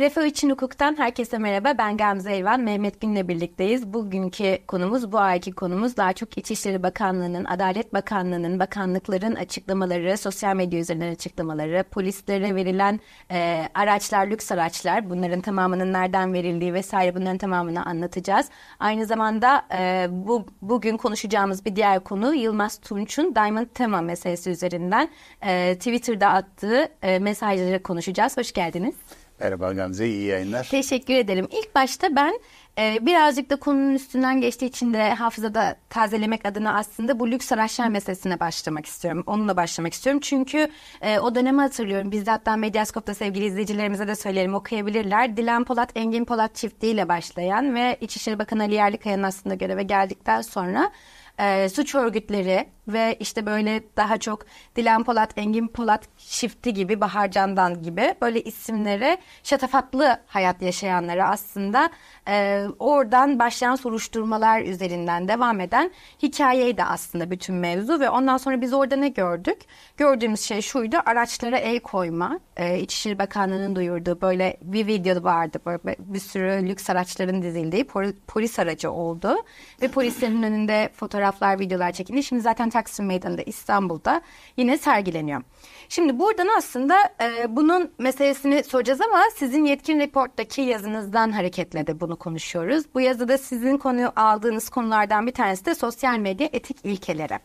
Refah için hukuktan herkese merhaba. Ben Gamze Elvan. Mehmet Gün'le birlikteyiz. Bugünkü konumuz, bu ayki konumuz daha çok İçişleri Bakanlığı'nın, Adalet Bakanlığı'nın, bakanlıkların açıklamaları, sosyal medya üzerinden açıklamaları, polislere verilen e, araçlar, lüks araçlar, bunların tamamının nereden verildiği vesaire bunların tamamını anlatacağız. Aynı zamanda e, bu bugün konuşacağımız bir diğer konu Yılmaz Tunç'un Diamond Tema meselesi üzerinden e, Twitter'da attığı e, mesajları konuşacağız. Hoş geldiniz. Merhaba Gamze, iyi yayınlar. Teşekkür ederim. İlk başta ben e, birazcık da konunun üstünden geçtiği için de hafızada tazelemek adına aslında bu lüks araçlar meselesine başlamak istiyorum. Onunla başlamak istiyorum. Çünkü e, o dönemi hatırlıyorum. Biz de hatta Medyaskop'ta sevgili izleyicilerimize de söyleyelim okuyabilirler. Dilan Polat, Engin Polat çiftiyle başlayan ve İçişleri Bakanı Ali Yerlikaya'nın aslında göreve geldikten sonra e, suç örgütleri ve işte böyle daha çok Dilan Polat, Engin Polat çifti gibi, Bahar Candan gibi böyle isimlere şatafatlı hayat yaşayanları aslında e, oradan başlayan soruşturmalar üzerinden devam eden hikayeydi aslında bütün mevzu ve ondan sonra biz orada ne gördük? Gördüğümüz şey şuydu araçlara el koyma. E, İçişleri Bakanlığı'nın duyurduğu böyle bir video vardı böyle bir sürü lüks araçların dizildiği polis aracı oldu ve polislerin önünde fotoğraflar, videolar çekildi. Şimdi zaten Taksim Meydanı'nda İstanbul'da yine sergileniyor. Şimdi buradan aslında e, bunun meselesini soracağız ama sizin Yetkin Report'taki yazınızdan hareketle de bunu konuşuyoruz. Bu yazıda sizin konu aldığınız konulardan bir tanesi de sosyal medya etik ilkeleri.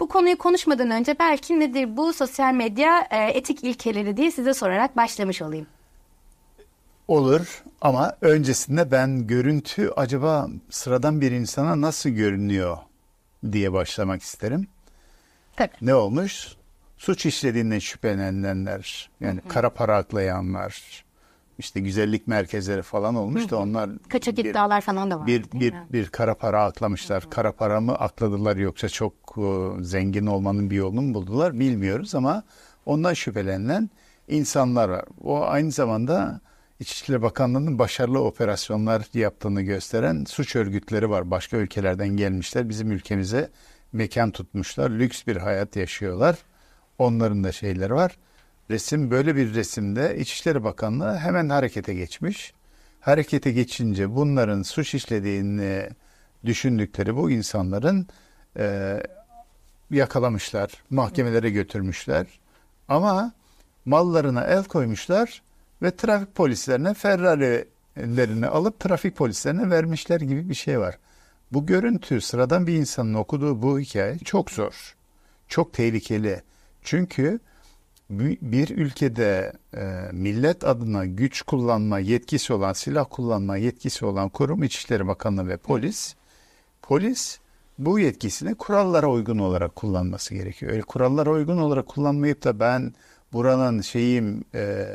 Bu konuyu konuşmadan önce belki nedir bu sosyal medya e, etik ilkeleri diye size sorarak başlamış olayım. Olur ama öncesinde ben görüntü acaba sıradan bir insana nasıl görünüyor diye başlamak isterim. Tabii. Ne olmuş? Suç işlediğinden şüphelenenler, yani hı hı. kara para aklayanlar, işte güzellik merkezleri falan olmuş da onlar kaçak bir, iddialar falan da var. Bir bir mi? bir kara para aklamışlar. Kara para mı akladılar yoksa çok uh, zengin olmanın bir yolunu mu buldular bilmiyoruz ama ondan şüphelenen insanlar var. O aynı zamanda İçişleri Bakanlığı'nın başarılı operasyonlar yaptığını gösteren suç örgütleri var. Başka ülkelerden gelmişler. Bizim ülkemize mekan tutmuşlar. Lüks bir hayat yaşıyorlar. Onların da şeyleri var. Resim böyle bir resimde İçişleri Bakanlığı hemen harekete geçmiş. Harekete geçince bunların suç işlediğini düşündükleri bu insanların e, yakalamışlar, mahkemelere götürmüşler. Ama mallarına el koymuşlar ve trafik polislerine Ferrari'lerini alıp trafik polislerine vermişler gibi bir şey var. Bu görüntü sıradan bir insanın okuduğu bu hikaye çok zor. Çok tehlikeli. Çünkü bir ülkede e, millet adına güç kullanma yetkisi olan, silah kullanma yetkisi olan kurum İçişleri Bakanlığı ve polis, polis bu yetkisini kurallara uygun olarak kullanması gerekiyor. Öyle kurallara uygun olarak kullanmayıp da ben buranın şeyim e,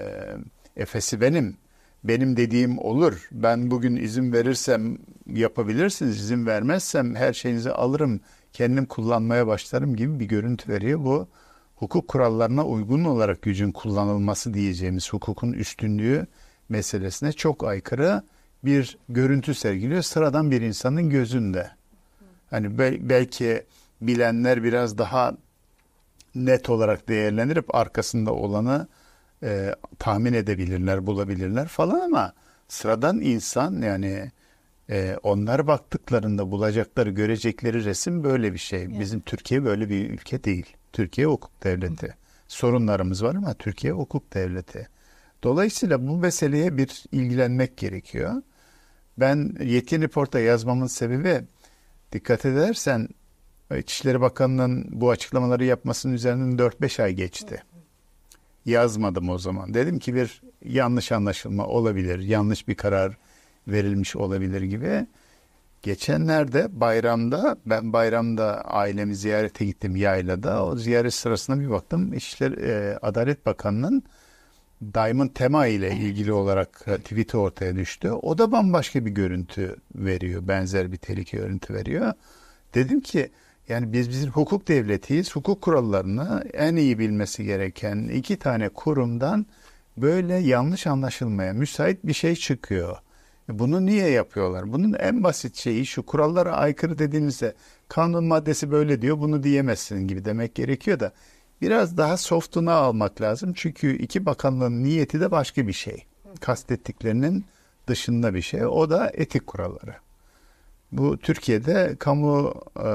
Efesi benim. Benim dediğim olur. Ben bugün izin verirsem yapabilirsiniz. İzin vermezsem her şeyinizi alırım. Kendim kullanmaya başlarım gibi bir görüntü veriyor. Bu hukuk kurallarına uygun olarak gücün kullanılması diyeceğimiz hukukun üstünlüğü meselesine çok aykırı bir görüntü sergiliyor sıradan bir insanın gözünde. Hani belki bilenler biraz daha net olarak değerlendirip arkasında olanı e, tahmin edebilirler, bulabilirler falan ama sıradan insan yani e, onlar baktıklarında bulacakları, görecekleri resim böyle bir şey. Evet. Bizim Türkiye böyle bir ülke değil. Türkiye hukuk devleti. Hı. Sorunlarımız var ama Türkiye hukuk devleti. Dolayısıyla bu meseleye bir ilgilenmek gerekiyor. Ben yetkin reporta yazmamın sebebi dikkat edersen İçişleri Bakanı'nın bu açıklamaları yapmasının üzerinden 4-5 ay geçti. Hı yazmadım o zaman. Dedim ki bir yanlış anlaşılma olabilir, yanlış bir karar verilmiş olabilir gibi. Geçenlerde bayramda ben bayramda ailemi ziyarete gittim yaylada. O ziyaret sırasında bir baktım İşler e, Adalet Bakanı'nın Diamond tema ile ilgili olarak tweet'i ortaya düştü. O da bambaşka bir görüntü veriyor. Benzer bir tehlike görüntü veriyor. Dedim ki yani biz bizim hukuk devletiyiz. Hukuk kurallarını en iyi bilmesi gereken iki tane kurumdan böyle yanlış anlaşılmaya müsait bir şey çıkıyor. Bunu niye yapıyorlar? Bunun en basit şeyi şu kurallara aykırı dediğinizde kanun maddesi böyle diyor bunu diyemezsin gibi demek gerekiyor da biraz daha softuna almak lazım. Çünkü iki bakanlığın niyeti de başka bir şey. kastettiklerinin dışında bir şey. O da etik kuralları. Bu Türkiye'de kamu e,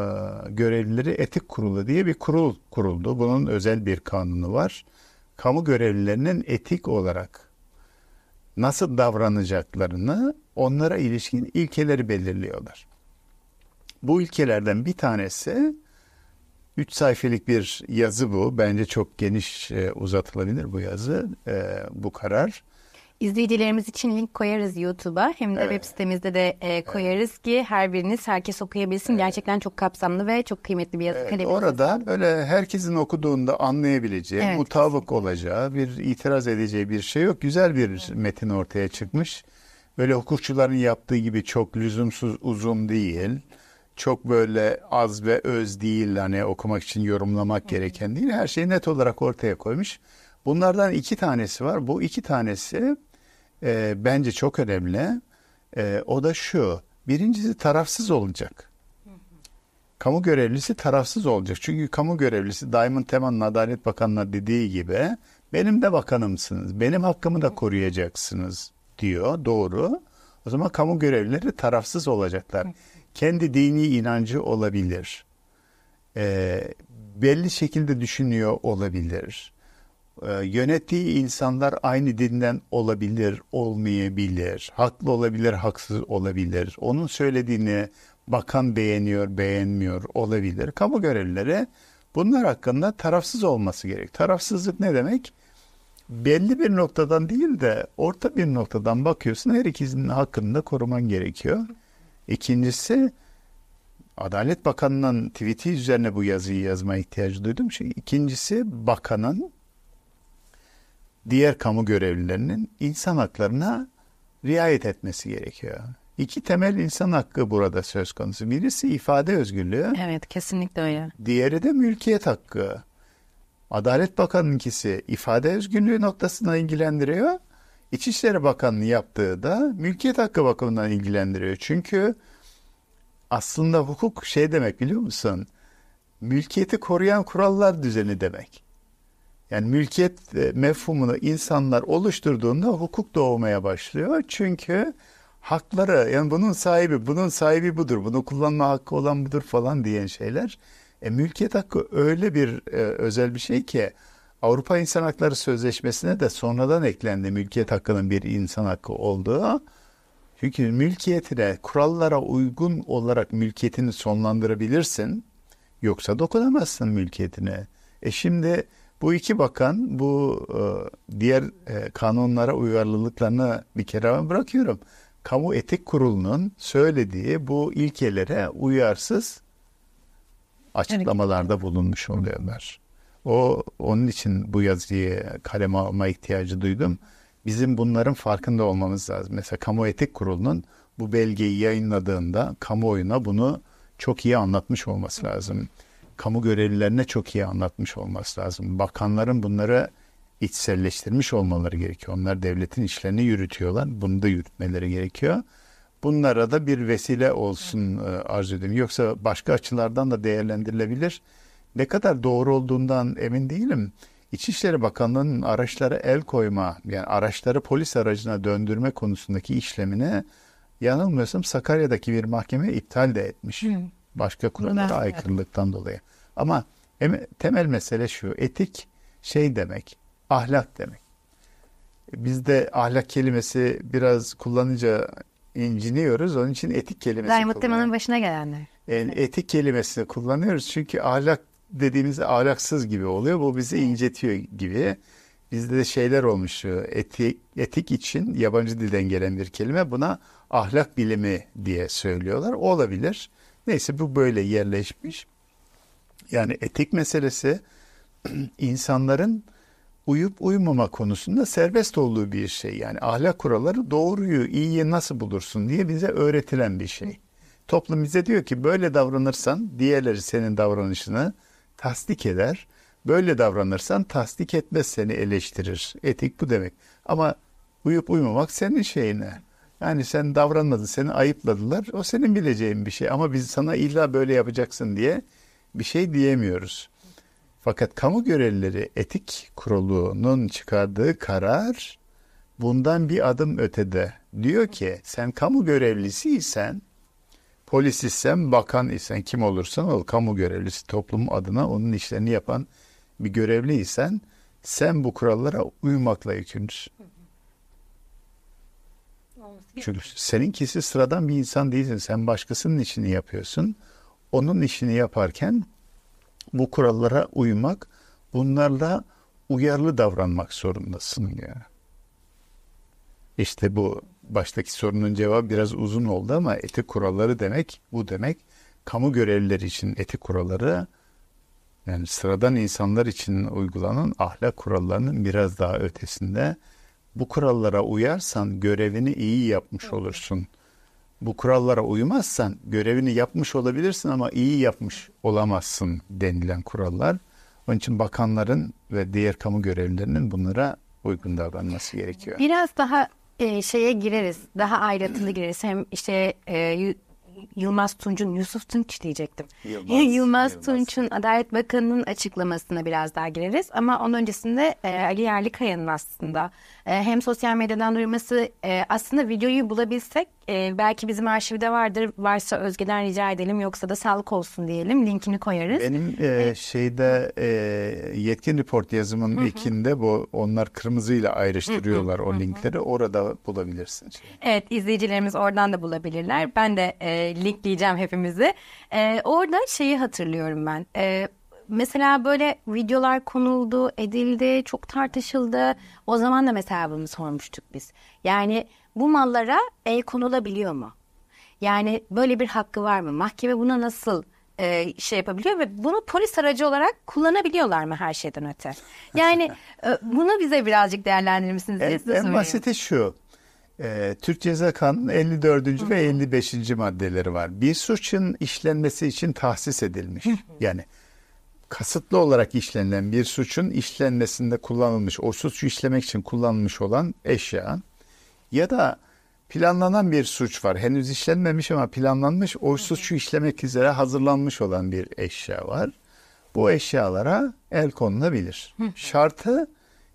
görevlileri etik kurulu diye bir kurul kuruldu. Bunun özel bir kanunu var. Kamu görevlilerinin etik olarak nasıl davranacaklarını onlara ilişkin ilkeleri belirliyorlar. Bu ilkelerden bir tanesi 3 sayfalık bir yazı bu. Bence çok geniş e, uzatılabilir bu yazı, e, bu karar. İzleyicilerimiz için link koyarız YouTube'a. Hem de evet. web sitemizde de e, koyarız evet. ki her biriniz herkes okuyabilsin. Evet. Gerçekten çok kapsamlı ve çok kıymetli bir yazı evet, kalemi. Orada böyle herkesin okuduğunda anlayabileceği, evet, mutabık kesinlikle. olacağı, bir itiraz edeceği bir şey yok. Güzel bir evet. metin ortaya çıkmış. Böyle hukukçuların yaptığı gibi çok lüzumsuz uzun değil. Çok böyle az ve öz değil hani okumak için yorumlamak evet. gereken değil. Her şeyi net olarak ortaya koymuş. Bunlardan iki tanesi var. Bu iki tanesi e, bence çok önemli. E, o da şu. Birincisi tarafsız olacak. Kamu görevlisi tarafsız olacak. Çünkü kamu görevlisi Diamond Teman'ın Adalet Bakanı'na dediği gibi benim de bakanımsınız. Benim hakkımı da koruyacaksınız diyor. Doğru. O zaman kamu görevlileri tarafsız olacaklar. Kendi dini inancı olabilir. E, belli şekilde düşünüyor olabilir e, yönettiği insanlar aynı dinden olabilir, olmayabilir, haklı olabilir, haksız olabilir. Onun söylediğini bakan beğeniyor, beğenmiyor olabilir. Kamu görevlileri bunlar hakkında tarafsız olması gerek. Tarafsızlık ne demek? Belli bir noktadan değil de orta bir noktadan bakıyorsun her ikisinin hakkını da koruman gerekiyor. İkincisi Adalet Bakanı'nın tweet'i üzerine bu yazıyı yazma ihtiyacı duydum. Şey, ikincisi bakanın diğer kamu görevlilerinin insan haklarına riayet etmesi gerekiyor. İki temel insan hakkı burada söz konusu. Birisi ifade özgürlüğü. Evet kesinlikle öyle. Diğeri de mülkiyet hakkı. Adalet Bakanı'nkisi ifade özgürlüğü noktasına ilgilendiriyor. İçişleri Bakanlığı yaptığı da mülkiyet hakkı bakımından ilgilendiriyor. Çünkü aslında hukuk şey demek biliyor musun? Mülkiyeti koruyan kurallar düzeni demek. Yani mülkiyet e, mefhumunu insanlar oluşturduğunda hukuk doğmaya başlıyor. Çünkü hakları yani bunun sahibi, bunun sahibi budur, bunu kullanma hakkı olan budur falan diyen şeyler. E, mülkiyet hakkı öyle bir e, özel bir şey ki Avrupa İnsan Hakları Sözleşmesi'ne de sonradan eklendi mülkiyet hakkının bir insan hakkı olduğu. Çünkü mülkiyetine kurallara uygun olarak mülkiyetini sonlandırabilirsin. Yoksa dokunamazsın mülkiyetine. E şimdi bu iki bakan bu e, diğer e, kanunlara uyarlılıklarını bir kere bırakıyorum. Kamu Etik Kurulu'nun söylediği bu ilkelere uyarsız açıklamalarda bulunmuş oluyorlar. O onun için bu yazıyı kaleme alma ihtiyacı duydum. Bizim bunların farkında olmamız lazım. Mesela Kamu Etik Kurulu'nun bu belgeyi yayınladığında kamuoyuna bunu çok iyi anlatmış olması lazım kamu görevlilerine çok iyi anlatmış olması lazım. Bakanların bunları içselleştirmiş olmaları gerekiyor. Onlar devletin işlerini yürütüyorlar. Bunu da yürütmeleri gerekiyor. Bunlara da bir vesile olsun e, arzu ediyorum. Yoksa başka açılardan da değerlendirilebilir. Ne kadar doğru olduğundan emin değilim. İçişleri Bakanlığı'nın araçlara el koyma, yani araçları polis aracına döndürme konusundaki işlemini yanılmıyorsam Sakarya'daki bir mahkeme iptal de etmiş. Hı. Başka kurallara aykırılıktan dolayı. Ama temel mesele şu. Etik şey demek. Ahlak demek. Bizde ahlak kelimesi biraz kullanınca inciniyoruz. Onun için etik kelimesi Daimut temanın başına gelenler. Yani etik kelimesini kullanıyoruz. Çünkü ahlak dediğimiz ahlaksız gibi oluyor. Bu bizi incetiyor gibi. Bizde de şeyler olmuş. Etik, etik için yabancı dilden gelen bir kelime. Buna ahlak bilimi diye söylüyorlar. olabilir. Neyse bu böyle yerleşmiş. Yani etik meselesi insanların uyup uymama konusunda serbest olduğu bir şey. Yani ahlak kuralları doğruyu, iyiyi nasıl bulursun diye bize öğretilen bir şey. Toplum bize diyor ki böyle davranırsan diğerleri senin davranışını tasdik eder. Böyle davranırsan tasdik etmez seni eleştirir. Etik bu demek. Ama uyup uymamak senin şeyine. Yani sen davranmadın, seni ayıpladılar. O senin bileceğin bir şey. Ama biz sana illa böyle yapacaksın diye bir şey diyemiyoruz. Fakat kamu görevlileri etik kurulunun çıkardığı karar bundan bir adım ötede diyor ki sen kamu görevlisiysen polis isen, bakan isen, kim olursan ol, kamu görevlisi toplum adına onun işlerini yapan bir görevliysen sen bu kurallara uymakla yükümlüsün. Çünkü seninkisi sıradan bir insan değilsin. Sen başkasının işini yapıyorsun. Onun işini yaparken bu kurallara uymak, bunlarla uyarlı davranmak zorundasın yani. İşte bu baştaki sorunun cevabı biraz uzun oldu ama etik kuralları demek bu demek. Kamu görevlileri için etik kuralları yani sıradan insanlar için uygulanan ahlak kurallarının biraz daha ötesinde. Bu kurallara uyarsan görevini iyi yapmış olursun. Bu kurallara uymazsan görevini yapmış olabilirsin ama iyi yapmış olamazsın denilen kurallar. Onun için bakanların ve diğer kamu görevlilerinin bunlara uygun davranması gerekiyor. Biraz daha e, şeye gireriz. Daha ayrıntılı gireriz. Hem işte e, Yılmaz Tunç'un, Yusuf Tunç diyecektim. Yılmaz, Yılmaz, Yılmaz. Tunç'un Adalet Bakanı'nın açıklamasına biraz daha gireriz. Ama onun öncesinde e, Ali Yerlikaya'nın aslında hem sosyal medyadan duyurması e, aslında videoyu bulabilsek e, belki bizim arşivde vardır. Varsa Özge'den rica edelim yoksa da sağlık olsun diyelim. Linkini koyarız. Benim e, şeyde e, yetkin report yazımın hı hı. ikinde bu onlar kırmızıyla ayrıştırıyorlar o linkleri. Orada bulabilirsin. Evet izleyicilerimiz oradan da bulabilirler. Ben de e, linkleyeceğim hepimizi. E, orada şeyi hatırlıyorum ben. E, mesela böyle videolar konuldu, edildi, çok tartışıldı. O zaman da mesela bunu sormuştuk biz. Yani bu mallara el konulabiliyor mu? Yani böyle bir hakkı var mı? Mahkeme buna nasıl e, şey yapabiliyor ve bunu polis aracı olarak kullanabiliyorlar mı her şeyden öte? Yani e, bunu bize birazcık değerlendirir misiniz? En, en basiti şu. E, Türk Ceza Kanunu 54. Hı. ve 55. maddeleri var. Bir suçun işlenmesi için tahsis edilmiş. yani kasıtlı olarak işlenilen bir suçun işlenmesinde kullanılmış, o suçu işlemek için kullanılmış olan eşya ya da planlanan bir suç var. Henüz işlenmemiş ama planlanmış, o suçu işlemek üzere hazırlanmış olan bir eşya var. Bu eşyalara el konulabilir. Şartı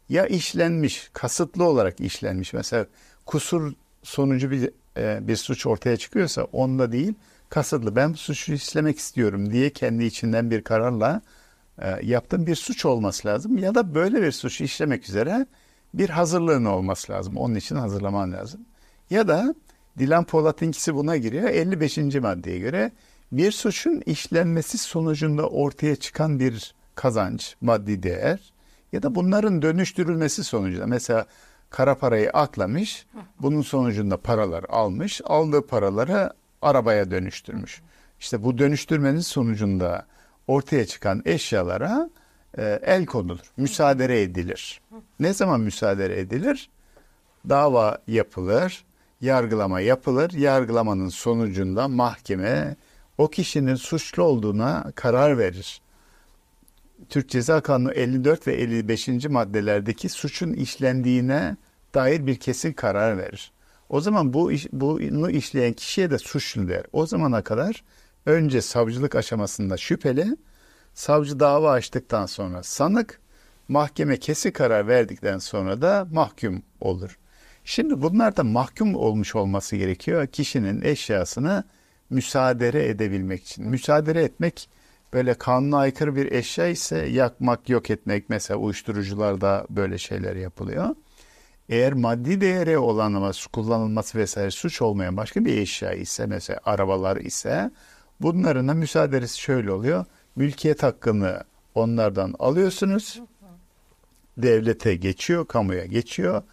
ya işlenmiş, kasıtlı olarak işlenmiş. Mesela kusur sonucu bir e, bir suç ortaya çıkıyorsa onda değil, kasıtlı ben suçu işlemek istiyorum diye kendi içinden bir kararla yaptığın bir suç olması lazım ya da böyle bir suçu işlemek üzere bir hazırlığın olması lazım. Onun için hazırlaman lazım. Ya da Dilan Polat'ınkisi buna giriyor. 55. maddeye göre bir suçun işlenmesi sonucunda ortaya çıkan bir kazanç, maddi değer ya da bunların dönüştürülmesi sonucunda mesela kara parayı aklamış, bunun sonucunda paralar almış, aldığı paraları arabaya dönüştürmüş. İşte bu dönüştürmenin sonucunda ortaya çıkan eşyalara e, el konulur, müsaade edilir. Ne zaman müsaade edilir? Dava yapılır, yargılama yapılır. Yargılamanın sonucunda mahkeme o kişinin suçlu olduğuna karar verir. Türk Ceza Kanunu 54 ve 55. maddelerdeki suçun işlendiğine dair bir kesin karar verir. O zaman bu bunu işleyen kişiye de suçlu der. O zamana kadar önce savcılık aşamasında şüpheli, savcı dava açtıktan sonra sanık, mahkeme kesi karar verdikten sonra da mahkum olur. Şimdi bunlar da mahkum olmuş olması gerekiyor kişinin eşyasını müsaade edebilmek için. Müsaade etmek böyle kanuna aykırı bir eşya ise yakmak, yok etmek mesela uyuşturucularda böyle şeyler yapılıyor. Eğer maddi değeri olan ama kullanılması vesaire suç olmayan başka bir eşya ise mesela arabalar ise bunların da müsaadesi şöyle oluyor. Mülkiyet hakkını onlardan alıyorsunuz. Devlete geçiyor, kamuya geçiyor.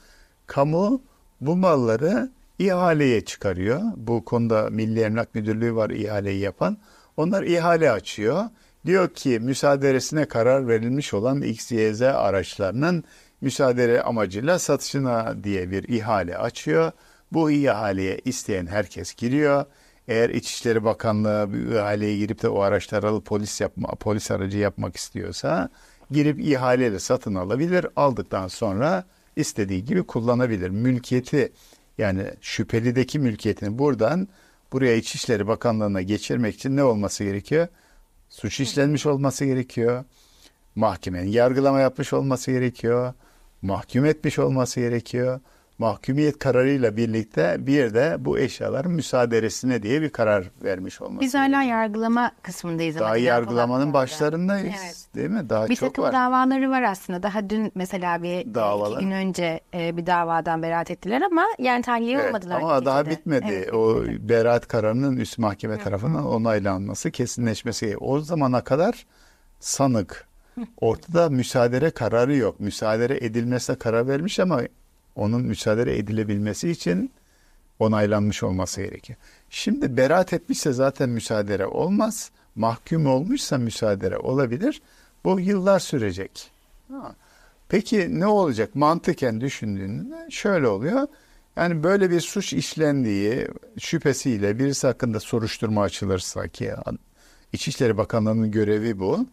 Kamu bu malları ihaleye çıkarıyor. Bu konuda Milli Emlak Müdürlüğü var ihaleyi yapan. Onlar ihale açıyor. Diyor ki müsaaderesine karar verilmiş olan XYZ araçlarının müsaade amacıyla satışına diye bir ihale açıyor. Bu ihaleye isteyen herkes giriyor. Eğer İçişleri Bakanlığı bir ihaleye girip de o araçları alıp polis yapma, polis aracı yapmak istiyorsa girip ihaleyle satın alabilir. Aldıktan sonra istediği gibi kullanabilir. Mülkiyeti yani şüphelideki mülkiyetini buradan buraya İçişleri Bakanlığı'na geçirmek için ne olması gerekiyor? Suç işlenmiş olması gerekiyor. Mahkemenin yargılama yapmış olması gerekiyor mahkum etmiş olması gerekiyor. Mahkumiyet kararıyla birlikte bir de bu eşyaların müsaaderesine diye bir karar vermiş olması. Biz hala yargılama kısmındayız. Daha yargılamanın başlarındayız Evet. değil mi? Daha Bir çok takım var. davaları var aslında. Daha dün mesela bir Davalar. iki gün önce e, bir davadan beraat ettiler ama yani tahliye Evet, olmadılar. ama daha neticede. bitmedi. Evet, o bitmedi. beraat kararının üst mahkeme tarafından onaylanması, kesinleşmesi. O zamana kadar sanık. Ortada müsaade kararı yok. Müsaade edilmesine karar vermiş ama onun müsaade edilebilmesi için onaylanmış olması gerekiyor. Şimdi beraat etmişse zaten müsaade olmaz. Mahkum olmuşsa müsaade olabilir. Bu yıllar sürecek. Peki ne olacak? Mantıken düşündüğünde şöyle oluyor. Yani böyle bir suç işlendiği şüphesiyle birisi hakkında soruşturma açılırsa ki İçişleri Bakanlığı'nın görevi bu.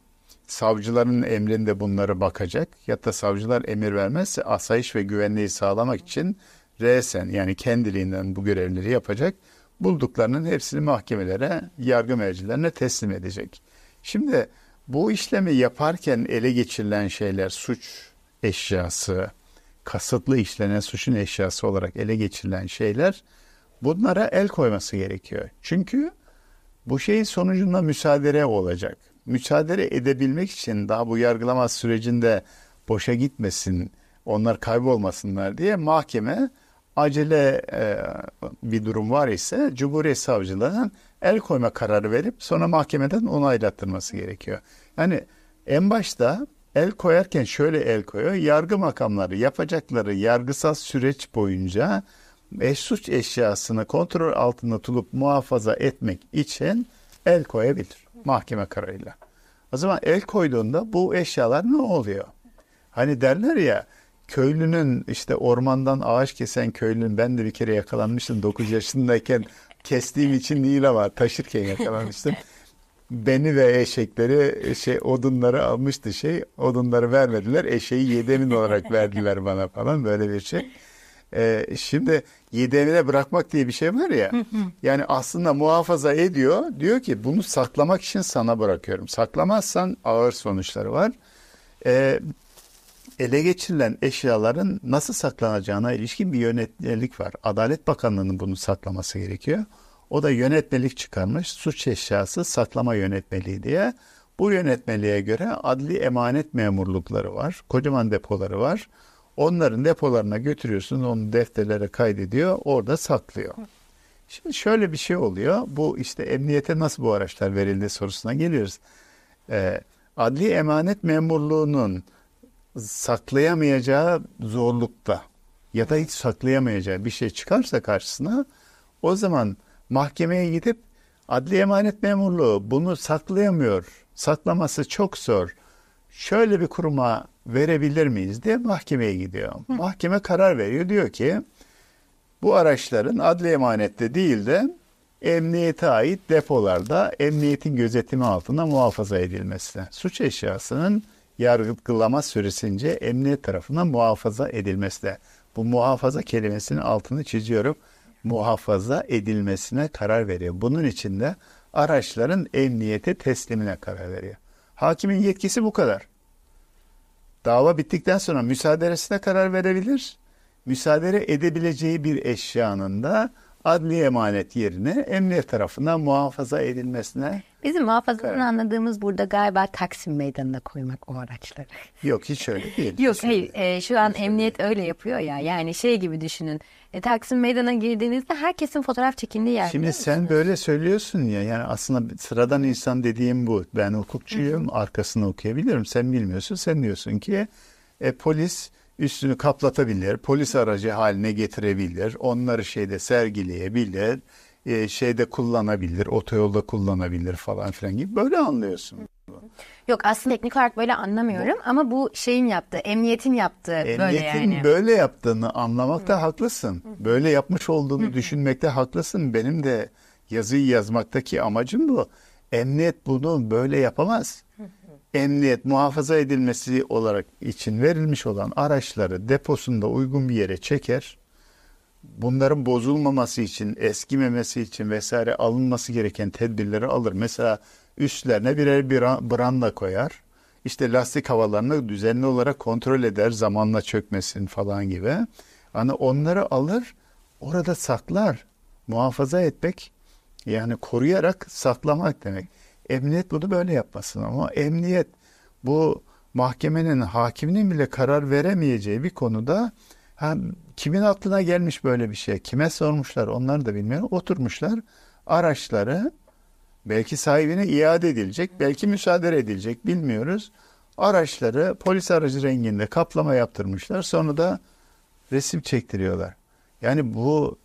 Savcıların emrinde bunlara bakacak. Ya da savcılar emir vermezse asayiş ve güvenliği sağlamak için resen yani kendiliğinden bu görevleri yapacak. Bulduklarının hepsini mahkemelere, yargı mercilerine teslim edecek. Şimdi bu işlemi yaparken ele geçirilen şeyler suç eşyası, kasıtlı işlenen suçun eşyası olarak ele geçirilen şeyler bunlara el koyması gerekiyor. Çünkü bu şeyin sonucunda müsaade olacak. Müsaade edebilmek için daha bu yargılama sürecinde boşa gitmesin, onlar kaybolmasınlar diye mahkeme acele e, bir durum var ise Cumhuriyet Savcılığı'nın el koyma kararı verip sonra mahkemeden onaylattırması gerekiyor. Yani en başta el koyarken şöyle el koyuyor. Yargı makamları yapacakları yargısal süreç boyunca eş suç eşyasını kontrol altında tutup muhafaza etmek için el koyabilir mahkeme kararıyla. O zaman el koyduğunda bu eşyalar ne oluyor? Hani derler ya köylünün işte ormandan ağaç kesen köylünün ben de bir kere yakalanmıştım 9 yaşındayken kestiğim için değil ama taşırken yakalanmıştım. Beni ve eşekleri şey odunları almıştı şey odunları vermediler eşeği yedemin olarak verdiler bana falan böyle bir şey. Ee, şimdi yedemine bırakmak diye bir şey var ya yani aslında muhafaza ediyor diyor ki bunu saklamak için sana bırakıyorum saklamazsan ağır sonuçları var. Ee, ele geçirilen eşyaların nasıl saklanacağına ilişkin bir yönetmelik var. Adalet Bakanlığı'nın bunu saklaması gerekiyor. O da yönetmelik çıkarmış. Suç eşyası saklama yönetmeliği diye. Bu yönetmeliğe göre adli emanet memurlukları var. Kocaman depoları var. Onların depolarına götürüyorsun, onu defterlere kaydediyor, orada saklıyor. Şimdi şöyle bir şey oluyor. Bu işte emniyete nasıl bu araçlar verildi sorusuna geliyoruz. Ee, adli emanet memurluğunun saklayamayacağı zorlukta ya da hiç saklayamayacağı bir şey çıkarsa karşısına o zaman mahkemeye gidip adli emanet memurluğu bunu saklayamıyor. Saklaması çok zor. Şöyle bir kuruma verebilir miyiz diye mahkemeye gidiyor. Mahkeme karar veriyor. Diyor ki bu araçların adli emanette değil de emniyete ait depolarda emniyetin gözetimi altında muhafaza edilmesi. Suç eşyasının yargılama süresince emniyet tarafından muhafaza edilmesi. Bu muhafaza kelimesinin altını çiziyorum. Muhafaza edilmesine karar veriyor. Bunun için de araçların emniyete teslimine karar veriyor. Hakimin yetkisi bu kadar. Dava bittikten sonra müsaaderesine karar verebilir. Müsaade edebileceği bir eşyanın da adli emanet yerine emniyet tarafından muhafaza edilmesine Bizim muhafazadan anladığımız burada galiba Taksim Meydanı'na koymak o araçları. yok hiç öyle değil. Yok Hiç hayır e, şu an emniyet öyle yapıyor ya yani şey gibi düşünün. E, Taksim Meydanı'na girdiğinizde herkesin fotoğraf çekindiği yer. Şimdi sen böyle söylüyorsun ya yani aslında sıradan insan dediğim bu. Ben hukukçuyum arkasını okuyabilirim. Sen bilmiyorsun sen diyorsun ki e, polis üstünü kaplatabilir. Polis aracı haline getirebilir. Onları şeyde sergileyebilir. E, şeyde kullanabilir. Otoyolda kullanabilir falan filan gibi böyle anlıyorsun. Yok aslında teknik olarak böyle anlamıyorum ama bu şeyin yaptığı, emniyetin yaptığı böyle Emniyetin yani. böyle yaptığını anlamakta haklısın. Böyle yapmış olduğunu düşünmekte haklısın. Benim de yazıyı yazmaktaki amacım bu. Emniyet bunu böyle yapamaz. Emniyet muhafaza edilmesi olarak için verilmiş olan araçları deposunda uygun bir yere çeker. Bunların bozulmaması için, eskimemesi için vesaire alınması gereken tedbirleri alır. Mesela üstlerine birer bir branda koyar. İşte lastik havalarını düzenli olarak kontrol eder zamanla çökmesin falan gibi. Hani onları alır, orada saklar. Muhafaza etmek yani koruyarak saklamak demek. Emniyet bunu böyle yapmasın ama emniyet bu mahkemenin hakiminin bile karar veremeyeceği bir konuda ha, kimin aklına gelmiş böyle bir şey? Kime sormuşlar? Onlar da bilmiyorum. Oturmuşlar araçları belki sahibine iade edilecek, belki müsaade edilecek bilmiyoruz. Araçları polis aracı renginde kaplama yaptırmışlar. Sonra da resim çektiriyorlar. Yani bu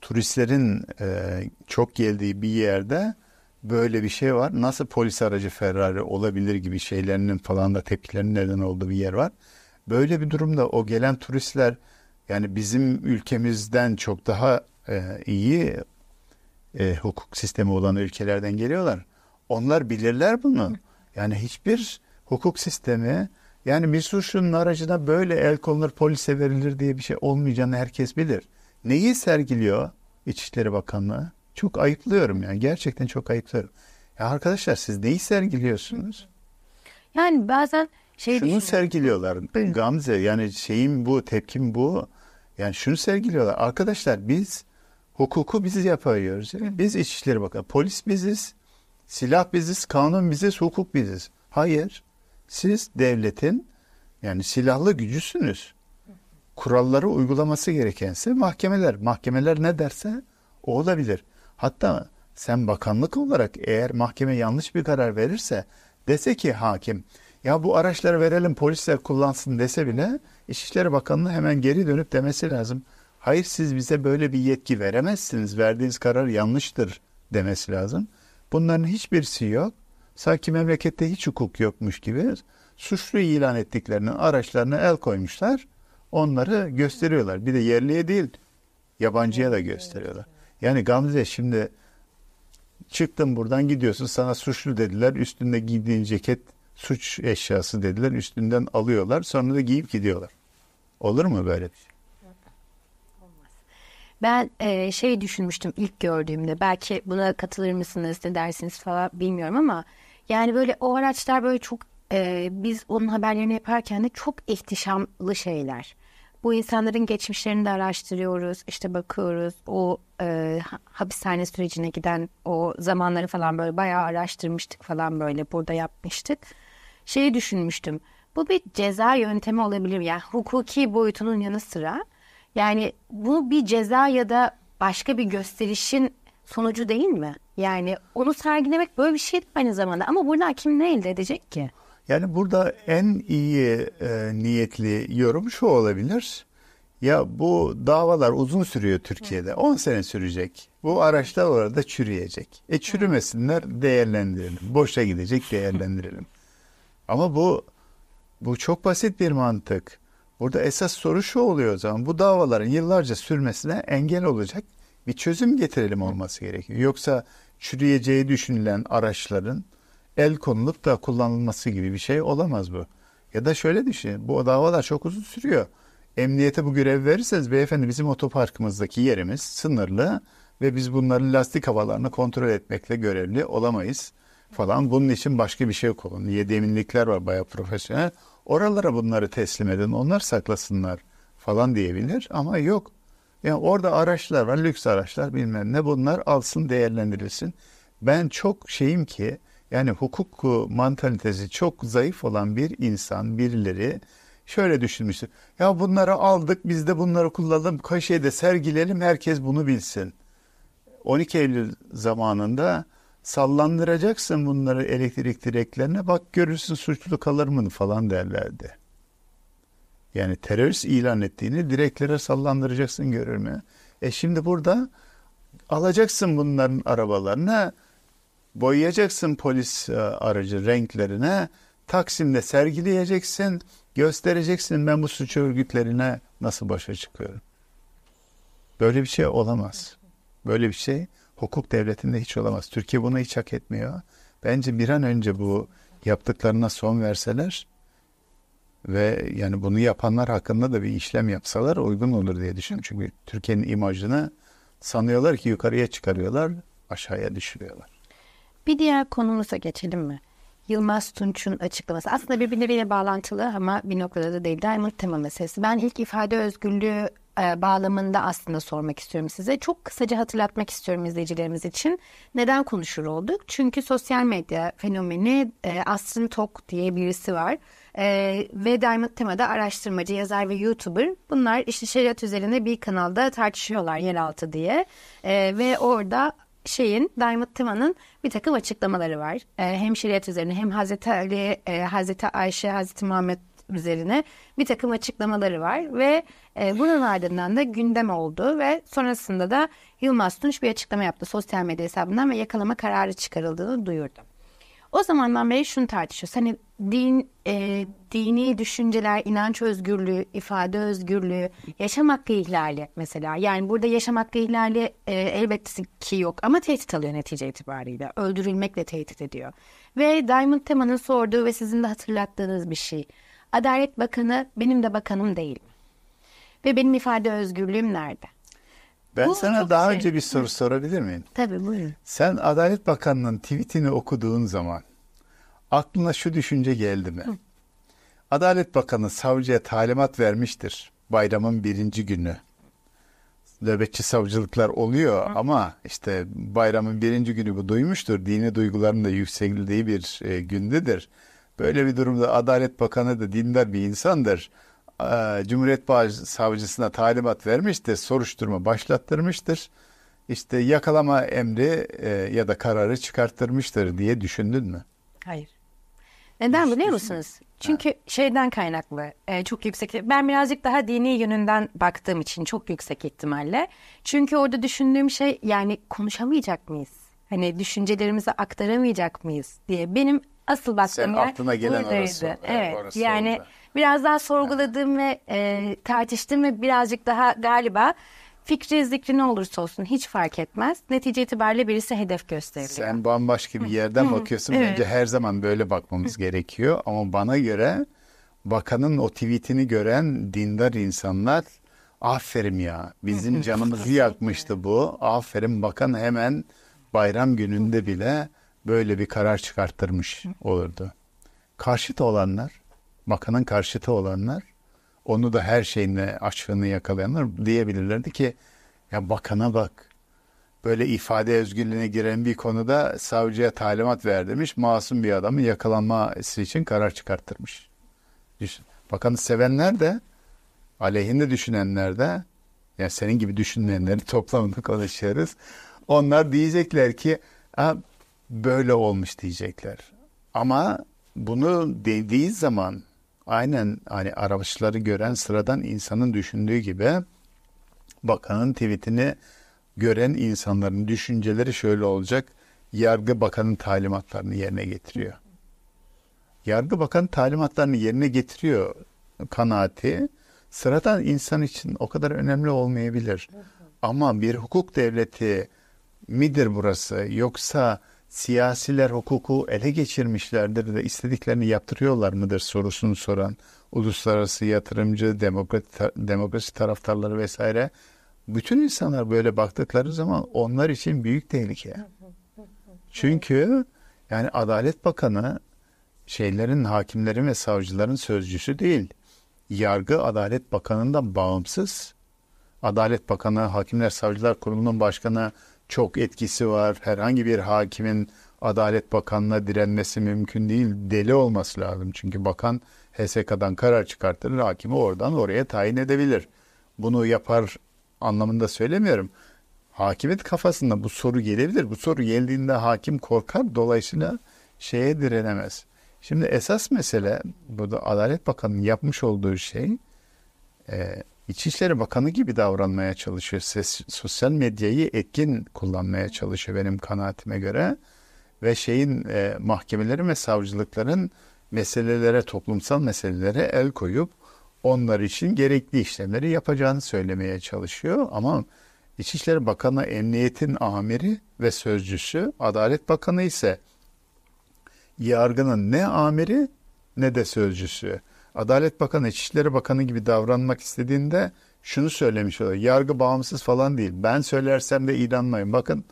turistlerin e, çok geldiği bir yerde böyle bir şey var. Nasıl polis aracı Ferrari olabilir gibi şeylerinin falan da tepkilerinin neden olduğu bir yer var. Böyle bir durumda o gelen turistler yani bizim ülkemizden çok daha e, iyi e, hukuk sistemi olan ülkelerden geliyorlar. Onlar bilirler bunu. Yani hiçbir hukuk sistemi yani bir suçlunun aracına böyle el konulur polise verilir diye bir şey olmayacağını herkes bilir. Neyi sergiliyor İçişleri Bakanlığı? Çok ayıplıyorum yani gerçekten çok ayıplıyorum. Ya arkadaşlar siz neyi sergiliyorsunuz? Yani bazen şey Şunu sergiliyorlar Gamze yani şeyim bu tepkim bu. Yani şunu sergiliyorlar arkadaşlar biz hukuku biz yapıyoruz. Yani biz İçişleri Bakanı polis biziz silah biziz kanun biziz hukuk biziz. Hayır siz devletin yani silahlı gücüsünüz. Kuralları uygulaması gerekense mahkemeler. Mahkemeler ne derse o olabilir. Hatta sen bakanlık olarak eğer mahkeme yanlış bir karar verirse dese ki hakim ya bu araçları verelim polisler kullansın dese bile İçişleri Bakanlığı hemen geri dönüp demesi lazım. Hayır siz bize böyle bir yetki veremezsiniz. Verdiğiniz karar yanlıştır demesi lazım. Bunların hiçbirisi yok. Sanki memlekette hiç hukuk yokmuş gibi suçlu ilan ettiklerinin araçlarına el koymuşlar. Onları gösteriyorlar. Bir de yerliye değil yabancıya da gösteriyorlar. Yani Gamze şimdi çıktın buradan gidiyorsun sana suçlu dediler. Üstünde giydiğin ceket suç eşyası dediler. Üstünden alıyorlar. Sonra da giyip gidiyorlar. Olur mu böyle bir şey? Ben e, şey düşünmüştüm ilk gördüğümde belki buna katılır mısınız ne dersiniz falan bilmiyorum ama yani böyle o araçlar böyle çok e, biz onun haberlerini yaparken de çok ihtişamlı şeyler. Bu insanların geçmişlerini de araştırıyoruz işte bakıyoruz o e, hapishane sürecine giden o zamanları falan böyle bayağı araştırmıştık falan böyle burada yapmıştık. Şeyi düşünmüştüm bu bir ceza yöntemi olabilir yani hukuki boyutunun yanı sıra yani bu bir ceza ya da başka bir gösterişin sonucu değil mi? Yani onu sergilemek böyle bir şey aynı zamanda. Ama burada kim ne elde edecek ki? Yani burada en iyi e, niyetli yorum şu olabilir. Ya bu davalar uzun sürüyor Türkiye'de. 10 sene sürecek. Bu araçlar orada çürüyecek. E çürümesinler değerlendirelim. Boşa gidecek değerlendirelim. Ama bu bu çok basit bir mantık. Burada esas soru şu oluyor o zaman. Bu davaların yıllarca sürmesine engel olacak bir çözüm getirelim olması gerekiyor. Yoksa çürüyeceği düşünülen araçların el konulup da kullanılması gibi bir şey olamaz bu. Ya da şöyle düşün. Bu davalar çok uzun sürüyor. Emniyete bu görev verirseniz beyefendi bizim otoparkımızdaki yerimiz sınırlı ve biz bunların lastik havalarını kontrol etmekle görevli olamayız falan. Bunun için başka bir şey olun. Yedeminlikler var bayağı profesyonel. Oralara bunları teslim edin, onlar saklasınlar falan diyebilir ama yok. Yani orada araçlar var, lüks araçlar bilmem ne bunlar alsın değerlendirilsin. Ben çok şeyim ki yani hukuk mantalitesi çok zayıf olan bir insan, birileri şöyle düşünmüştür. Ya bunları aldık biz de bunları kullanalım, kaşede sergileyelim herkes bunu bilsin. 12 Eylül zamanında sallandıracaksın bunları elektrik direklerine bak görürsün suçlu kalır mı falan derlerdi. Yani terörist ilan ettiğini direklere sallandıracaksın görür mü? E şimdi burada alacaksın bunların arabalarını boyayacaksın polis e, aracı renklerine Taksim'de sergileyeceksin göstereceksin ben bu suç örgütlerine nasıl başa çıkıyorum. Böyle bir şey olamaz. Böyle bir şey hukuk devletinde hiç olamaz. Türkiye buna hiç hak etmiyor. Bence bir an önce bu yaptıklarına son verseler ve yani bunu yapanlar hakkında da bir işlem yapsalar uygun olur diye düşünüyorum. Çünkü Türkiye'nin imajını sanıyorlar ki yukarıya çıkarıyorlar, aşağıya düşürüyorlar. Bir diğer konumuza geçelim mi? Yılmaz Tunç'un açıklaması. Aslında birbirleriyle bağlantılı ama bir noktada da değil. Diamond tema meselesi. Ben ilk ifade özgürlüğü e, bağlamında aslında sormak istiyorum size. Çok kısaca hatırlatmak istiyorum izleyicilerimiz için. Neden konuşur olduk? Çünkü sosyal medya fenomeni e, Tok diye birisi var. E, ve Diamond Tema'da araştırmacı, yazar ve YouTuber. Bunlar işte şeriat üzerine bir kanalda tartışıyorlar yeraltı diye. E, ve orada şeyin Diamond Tema'nın bir takım açıklamaları var. E, hem şeriat üzerine hem Hazreti Ali, e, Hazreti Ayşe, Hazreti Muhammed üzerine bir takım açıklamaları var ve e, bunun ardından da gündem oldu ve sonrasında da Yılmaz Tunç bir açıklama yaptı sosyal medya hesabından ve yakalama kararı çıkarıldığını duyurdu. O zamandan beri şunu tartışıyoruz. Hani din, e, dini düşünceler, inanç özgürlüğü, ifade özgürlüğü, yaşam hakkı ihlali mesela. Yani burada yaşam hakkı ihlali e, elbette ki yok ama tehdit alıyor netice itibariyle. Öldürülmekle tehdit ediyor. Ve Diamond Tema'nın sorduğu ve sizin de hatırlattığınız bir şey. Adalet Bakanı benim de bakanım değil? Ve benim ifade özgürlüğüm nerede? Ben Bu sana çok daha şey. önce bir soru sorabilir miyim? Tabii buyurun. Sen Adalet Bakanı'nın tweetini okuduğun zaman aklına şu düşünce geldi mi? Adalet Bakanı savcıya talimat vermiştir bayramın birinci günü. Nöbetçi savcılıklar oluyor ama işte bayramın birinci günü bu duymuştur. Dini duyguların da yükseldiği bir e, gündedir. Böyle bir durumda Adalet Bakanı da dindar bir insandır. Ee, Cumhuriyet Başsavcısına talimat vermiştir, soruşturma başlattırmıştır. İşte yakalama emri e, ya da kararı çıkarttırmıştır diye düşündün mü? Hayır. Neden biliyor musunuz? Çünkü şeyden kaynaklı e, çok yüksek. Ben birazcık daha dini yönünden baktığım için çok yüksek ihtimalle. Çünkü orada düşündüğüm şey yani konuşamayacak mıyız? Hani düşüncelerimizi aktaramayacak mıyız diye. Benim asıl baktığım Sen yer aklına gelen buradaydı. orası. Evet, Evet, orası yani oldu. Biraz daha sorguladığım ve e, tartıştığım ve birazcık daha galiba fikri zikri ne olursa olsun hiç fark etmez. Netice itibariyle birisi hedef gösteriliyor. Sen bambaşka bir yerden bakıyorsun. evet. Bence her zaman böyle bakmamız gerekiyor. Ama bana göre bakanın o tweetini gören dindar insanlar aferin ya bizim canımızı yakmıştı bu. Aferin bakan hemen bayram gününde bile böyle bir karar çıkarttırmış olurdu. Karşıt olanlar, bakanın karşıtı olanlar onu da her şeyine açığını yakalayanlar diyebilirlerdi ki ya bakana bak böyle ifade özgürlüğüne giren bir konuda savcıya talimat ver demiş. Masum bir adamın yakalanması için karar çıkarttırmış. Düşün. Bakanı sevenler de aleyhinde düşünenler de yani senin gibi düşünmeyenlerin toplamını konuşuyoruz. Onlar diyecekler ki "Ha, böyle olmuş diyecekler. Ama bunu dediği zaman aynen hani araçları gören sıradan insanın düşündüğü gibi bakanın tweetini gören insanların düşünceleri şöyle olacak. Yargı bakanın talimatlarını yerine getiriyor. Yargı bakanın talimatlarını yerine getiriyor kanaati sıradan insan için o kadar önemli olmayabilir. Ama bir hukuk devleti midir burası yoksa siyasiler hukuku ele geçirmişlerdir de istediklerini yaptırıyorlar mıdır sorusunu soran uluslararası yatırımcı, demokrasi, demokrasi taraftarları vesaire bütün insanlar böyle baktıkları zaman onlar için büyük tehlike. Çünkü yani Adalet Bakanı şeylerin, hakimlerin ve savcıların sözcüsü değil. Yargı Adalet Bakanı'ndan bağımsız. Adalet Bakanı, Hakimler Savcılar Kurulu'nun başkanı çok etkisi var. Herhangi bir hakimin Adalet Bakanı'na direnmesi mümkün değil. Deli olması lazım. Çünkü bakan HSK'dan karar çıkartır, hakimi oradan oraya tayin edebilir. Bunu yapar anlamında söylemiyorum. Hakimin kafasında bu soru gelebilir. Bu soru geldiğinde hakim korkar. Dolayısıyla şeye direnemez. Şimdi esas mesele burada Adalet Bakanı'nın yapmış olduğu şey e, İçişleri Bakanı gibi davranmaya çalışıyor. Ses, sosyal medyayı etkin kullanmaya çalışıyor benim kanaatime göre. Ve şeyin e, mahkemelerin ve savcılıkların meselelere, toplumsal meselelere el koyup onlar için gerekli işlemleri yapacağını söylemeye çalışıyor. Ama İçişleri Bakanı emniyetin amiri ve sözcüsü, Adalet Bakanı ise yargının ne amiri ne de sözcüsü. Adalet Bakanı, İçişleri Bakanı gibi davranmak istediğinde şunu söylemiş oluyor. Yargı bağımsız falan değil. Ben söylersem de inanmayın. Bakın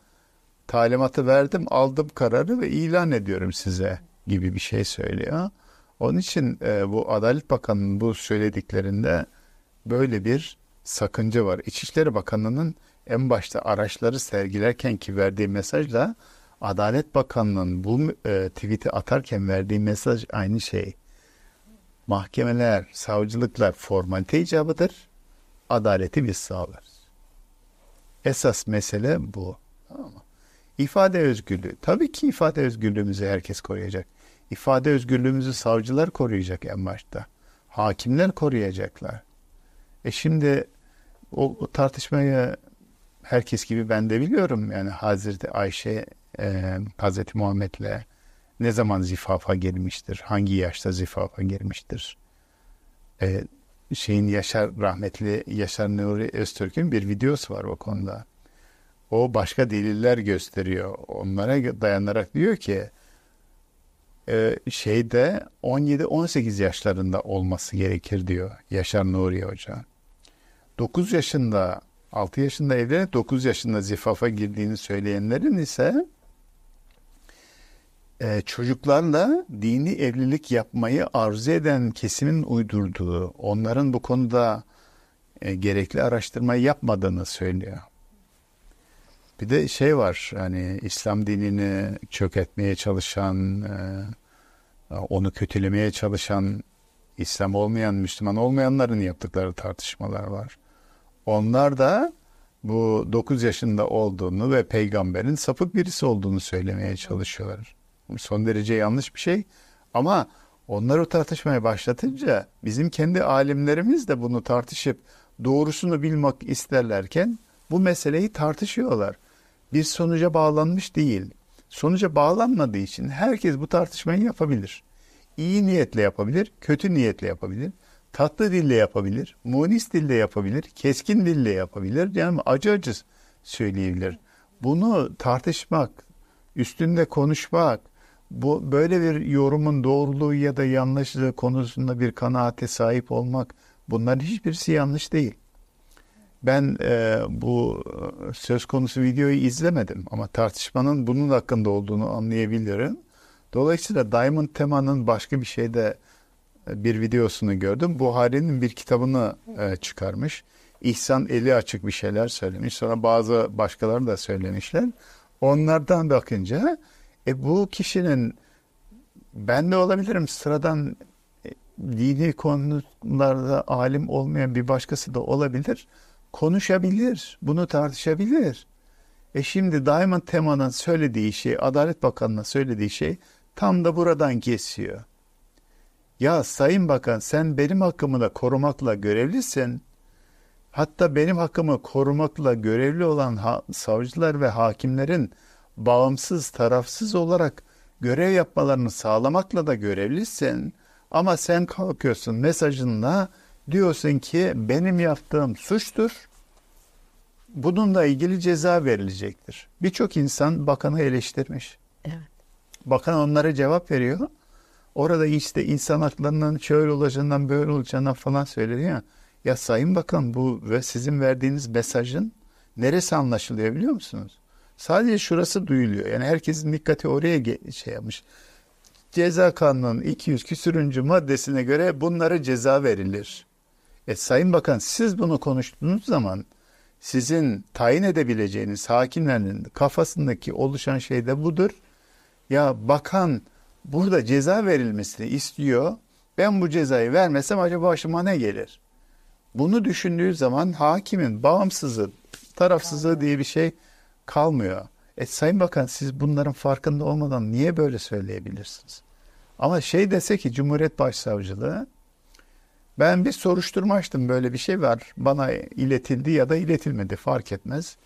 talimatı verdim, aldım kararı ve ilan ediyorum size gibi bir şey söylüyor. Onun için e, bu Adalet Bakanı'nın bu söylediklerinde böyle bir sakınca var. İçişleri Bakanı'nın en başta araçları sergilerken ki verdiği mesajla Adalet Bakanı'nın bu e, tweet'i atarken verdiği mesaj aynı şey. Mahkemeler, savcılıklar formalite icabıdır. Adaleti biz sağlarız. Esas mesele bu. Tamam mı? İfade özgürlüğü. Tabii ki ifade özgürlüğümüzü herkes koruyacak. İfade özgürlüğümüzü savcılar koruyacak en başta. Hakimler koruyacaklar. E şimdi o, o tartışmayı herkes gibi ben de biliyorum. Yani Hazreti Ayşe e, Hazreti Muhammed'le ne zaman zifafa girmiştir? Hangi yaşta zifafa girmiştir? E, şeyin Yaşar rahmetli Yaşar Nuri Öztürk'ün bir videosu var o konuda. O başka deliller gösteriyor. Onlara dayanarak diyor ki e, şeyde 17-18 yaşlarında olması gerekir diyor Yaşar Nuri Hoca. 9 yaşında 6 yaşında evlenip 9 yaşında zifafa girdiğini söyleyenlerin ise e, çocuklarla dini evlilik yapmayı arzu eden kesimin uydurduğu, onların bu konuda e, gerekli araştırmayı yapmadığını söylüyor. Bir de şey var hani İslam dinini çöketmeye çalışan, e, onu kötülemeye çalışan İslam olmayan, Müslüman olmayanların yaptıkları tartışmalar var. Onlar da bu 9 yaşında olduğunu ve peygamberin sapık birisi olduğunu söylemeye çalışıyorlar. Son derece yanlış bir şey ama onlar o tartışmaya başlatınca bizim kendi alimlerimiz de bunu tartışıp doğrusunu bilmek isterlerken bu meseleyi tartışıyorlar. Bir sonuca bağlanmış değil. Sonuca bağlanmadığı için herkes bu tartışmayı yapabilir. İyi niyetle yapabilir, kötü niyetle yapabilir. Tatlı dille yapabilir, munis dille yapabilir, keskin dille yapabilir. Yani acı acı söyleyebilir. Bunu tartışmak, üstünde konuşmak, bu böyle bir yorumun doğruluğu ya da yanlışlığı konusunda bir kanaate sahip olmak bunların hiçbirisi yanlış değil. Ben e, bu söz konusu videoyu izlemedim ama tartışmanın bunun hakkında olduğunu anlayabilirim. Dolayısıyla Diamond Tema'nın başka bir şeyde e, bir videosunu gördüm. Buhari'nin bir kitabını e, çıkarmış. İhsan eli açık bir şeyler söylemiş. Sonra bazı başkaları da söylemişler. Onlardan bakınca e, bu kişinin ben de olabilirim sıradan e, dini konularda alim olmayan bir başkası da olabilir. Konuşabilir, bunu tartışabilir. E şimdi Diamond Tema'nın söylediği şey, Adalet Bakanı'nın söylediği şey tam da buradan kesiyor. Ya Sayın Bakan sen benim hakkımı da korumakla görevlisin. Hatta benim hakkımı korumakla görevli olan savcılar ve hakimlerin bağımsız, tarafsız olarak görev yapmalarını sağlamakla da görevlisin. Ama sen kalkıyorsun mesajınla diyorsun ki benim yaptığım suçtur. Bununla ilgili ceza verilecektir. Birçok insan bakanı eleştirmiş. Evet. Bakan onlara cevap veriyor. Orada işte insan haklarının şöyle olacağından böyle olacağından falan söyleniyor. Ya, ya Sayın Bakan bu ve sizin verdiğiniz mesajın neresi anlaşılıyor biliyor musunuz? Sadece şurası duyuluyor. Yani herkesin dikkati oraya şey yapmış. Ceza kanunun 200 küsürüncü maddesine göre bunlara ceza verilir. E Sayın Bakan siz bunu konuştuğunuz zaman sizin tayin edebileceğiniz hakimlerin kafasındaki oluşan şey de budur. Ya bakan burada ceza verilmesini istiyor. Ben bu cezayı vermesem acaba başıma ne gelir? Bunu düşündüğü zaman hakimin bağımsızlığı, tarafsızlığı diye bir şey kalmıyor. E Sayın Bakan siz bunların farkında olmadan niye böyle söyleyebilirsiniz? Ama şey dese ki Cumhuriyet Başsavcılığı ben bir soruşturma açtım böyle bir şey var. Bana iletildi ya da iletilmedi fark etmez.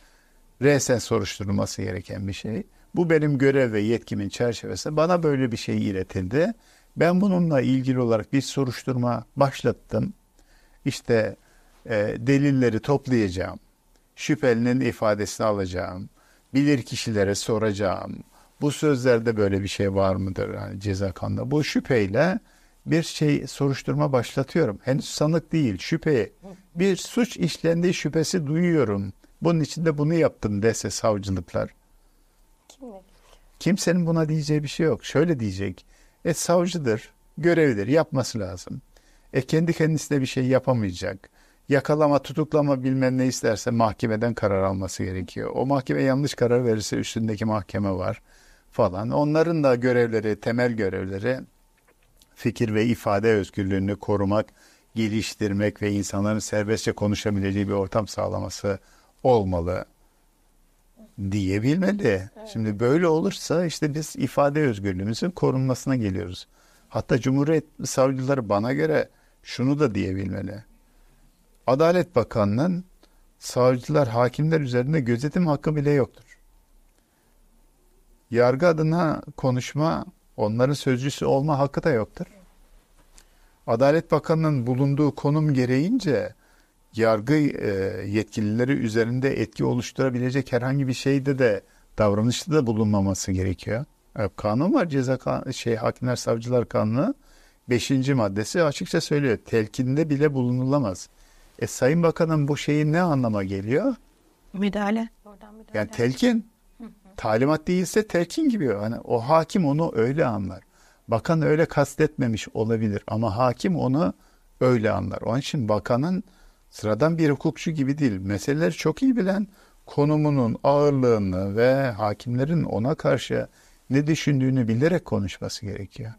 Resen soruşturulması gereken bir şey. Bu benim görev ve yetkimin çerçevesinde bana böyle bir şey iletildi. Ben bununla ilgili olarak bir soruşturma başlattım. İşte e, delilleri toplayacağım. Şüphelinin ifadesini alacağım. Bilir kişilere soracağım. Bu sözlerde böyle bir şey var mıdır yani ceza kanunda? Bu şüpheyle bir şey soruşturma başlatıyorum. Henüz sanık değil, şüphe. Bir suç işlendiği şüphesi duyuyorum. Bunun için de bunu yaptım dese savcılıklar. Kimsenin buna diyeceği bir şey yok. Şöyle diyecek. E savcıdır, görevidir, yapması lazım. E kendi kendisine bir şey yapamayacak. Yakalama, tutuklama bilmem ne isterse mahkemeden karar alması gerekiyor. O mahkeme yanlış karar verirse üstündeki mahkeme var falan. Onların da görevleri, temel görevleri fikir ve ifade özgürlüğünü korumak, geliştirmek ve insanların serbestçe konuşabileceği bir ortam sağlaması olmalı diyebilmeli. Evet. Şimdi böyle olursa işte biz ifade özgürlüğümüzün korunmasına geliyoruz. Hatta Cumhuriyet savcıları bana göre şunu da diyebilmeli. Adalet Bakanlığı'nın savcılar, hakimler üzerinde gözetim hakkı bile yoktur. Yargı adına konuşma, onların sözcüsü olma hakkı da yoktur. Adalet Bakanı'nın bulunduğu konum gereğince yargı e, yetkilileri üzerinde etki oluşturabilecek herhangi bir şeyde de davranışta da bulunmaması gerekiyor. E, kanun var ceza kan şey hakimler savcılar kanunu 5. maddesi açıkça söylüyor. Telkinde bile bulunulamaz. E Sayın Bakan'ın bu şeyin ne anlama geliyor? Müdahale. Yani telkin. Talimat değilse telkin gibi. Hani o hakim onu öyle anlar. Bakan öyle kastetmemiş olabilir ama hakim onu öyle anlar. Onun için bakanın sıradan bir hukukçu gibi değil. Meseleleri çok iyi bilen konumunun ağırlığını ve hakimlerin ona karşı ne düşündüğünü bilerek konuşması gerekiyor.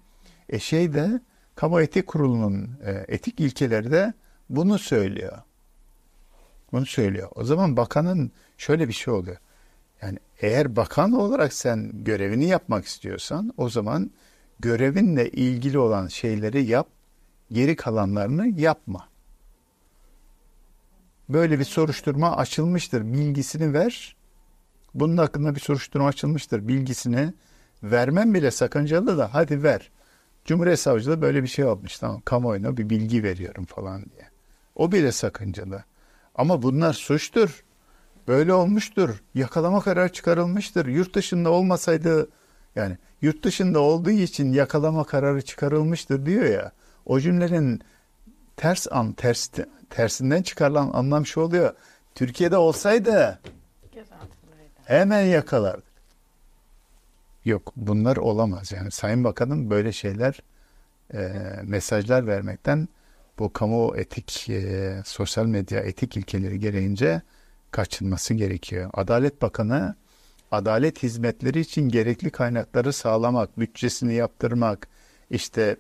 E şey de Kamu Etik Kurulu'nun e, etik ilkeleri de bunu söylüyor. Bunu söylüyor. O zaman bakanın şöyle bir şey oluyor. Yani eğer bakan olarak sen görevini yapmak istiyorsan o zaman görevinle ilgili olan şeyleri yap, geri kalanlarını yapma. Böyle bir soruşturma açılmıştır, bilgisini ver. Bunun hakkında bir soruşturma açılmıştır, bilgisini vermem bile sakıncalı da hadi ver. Cumhuriyet Savcılığı böyle bir şey yapmış tamam kamuoyuna bir bilgi veriyorum falan diye. O bile sakıncalı. Ama bunlar suçtur. Böyle olmuştur. Yakalama kararı çıkarılmıştır. Yurt dışında olmasaydı yani yurt dışında olduğu için yakalama kararı çıkarılmıştır diyor ya. O cümlenin ters an ters tersinden çıkarılan anlam şu oluyor. Türkiye'de olsaydı hemen yakalardık. Yok bunlar olamaz yani Sayın Bakan'ın böyle şeyler e, mesajlar vermekten bu kamu etik e, sosyal medya etik ilkeleri gereğince kaçınması gerekiyor. Adalet Bakanı adalet hizmetleri için gerekli kaynakları sağlamak, bütçesini yaptırmak, işte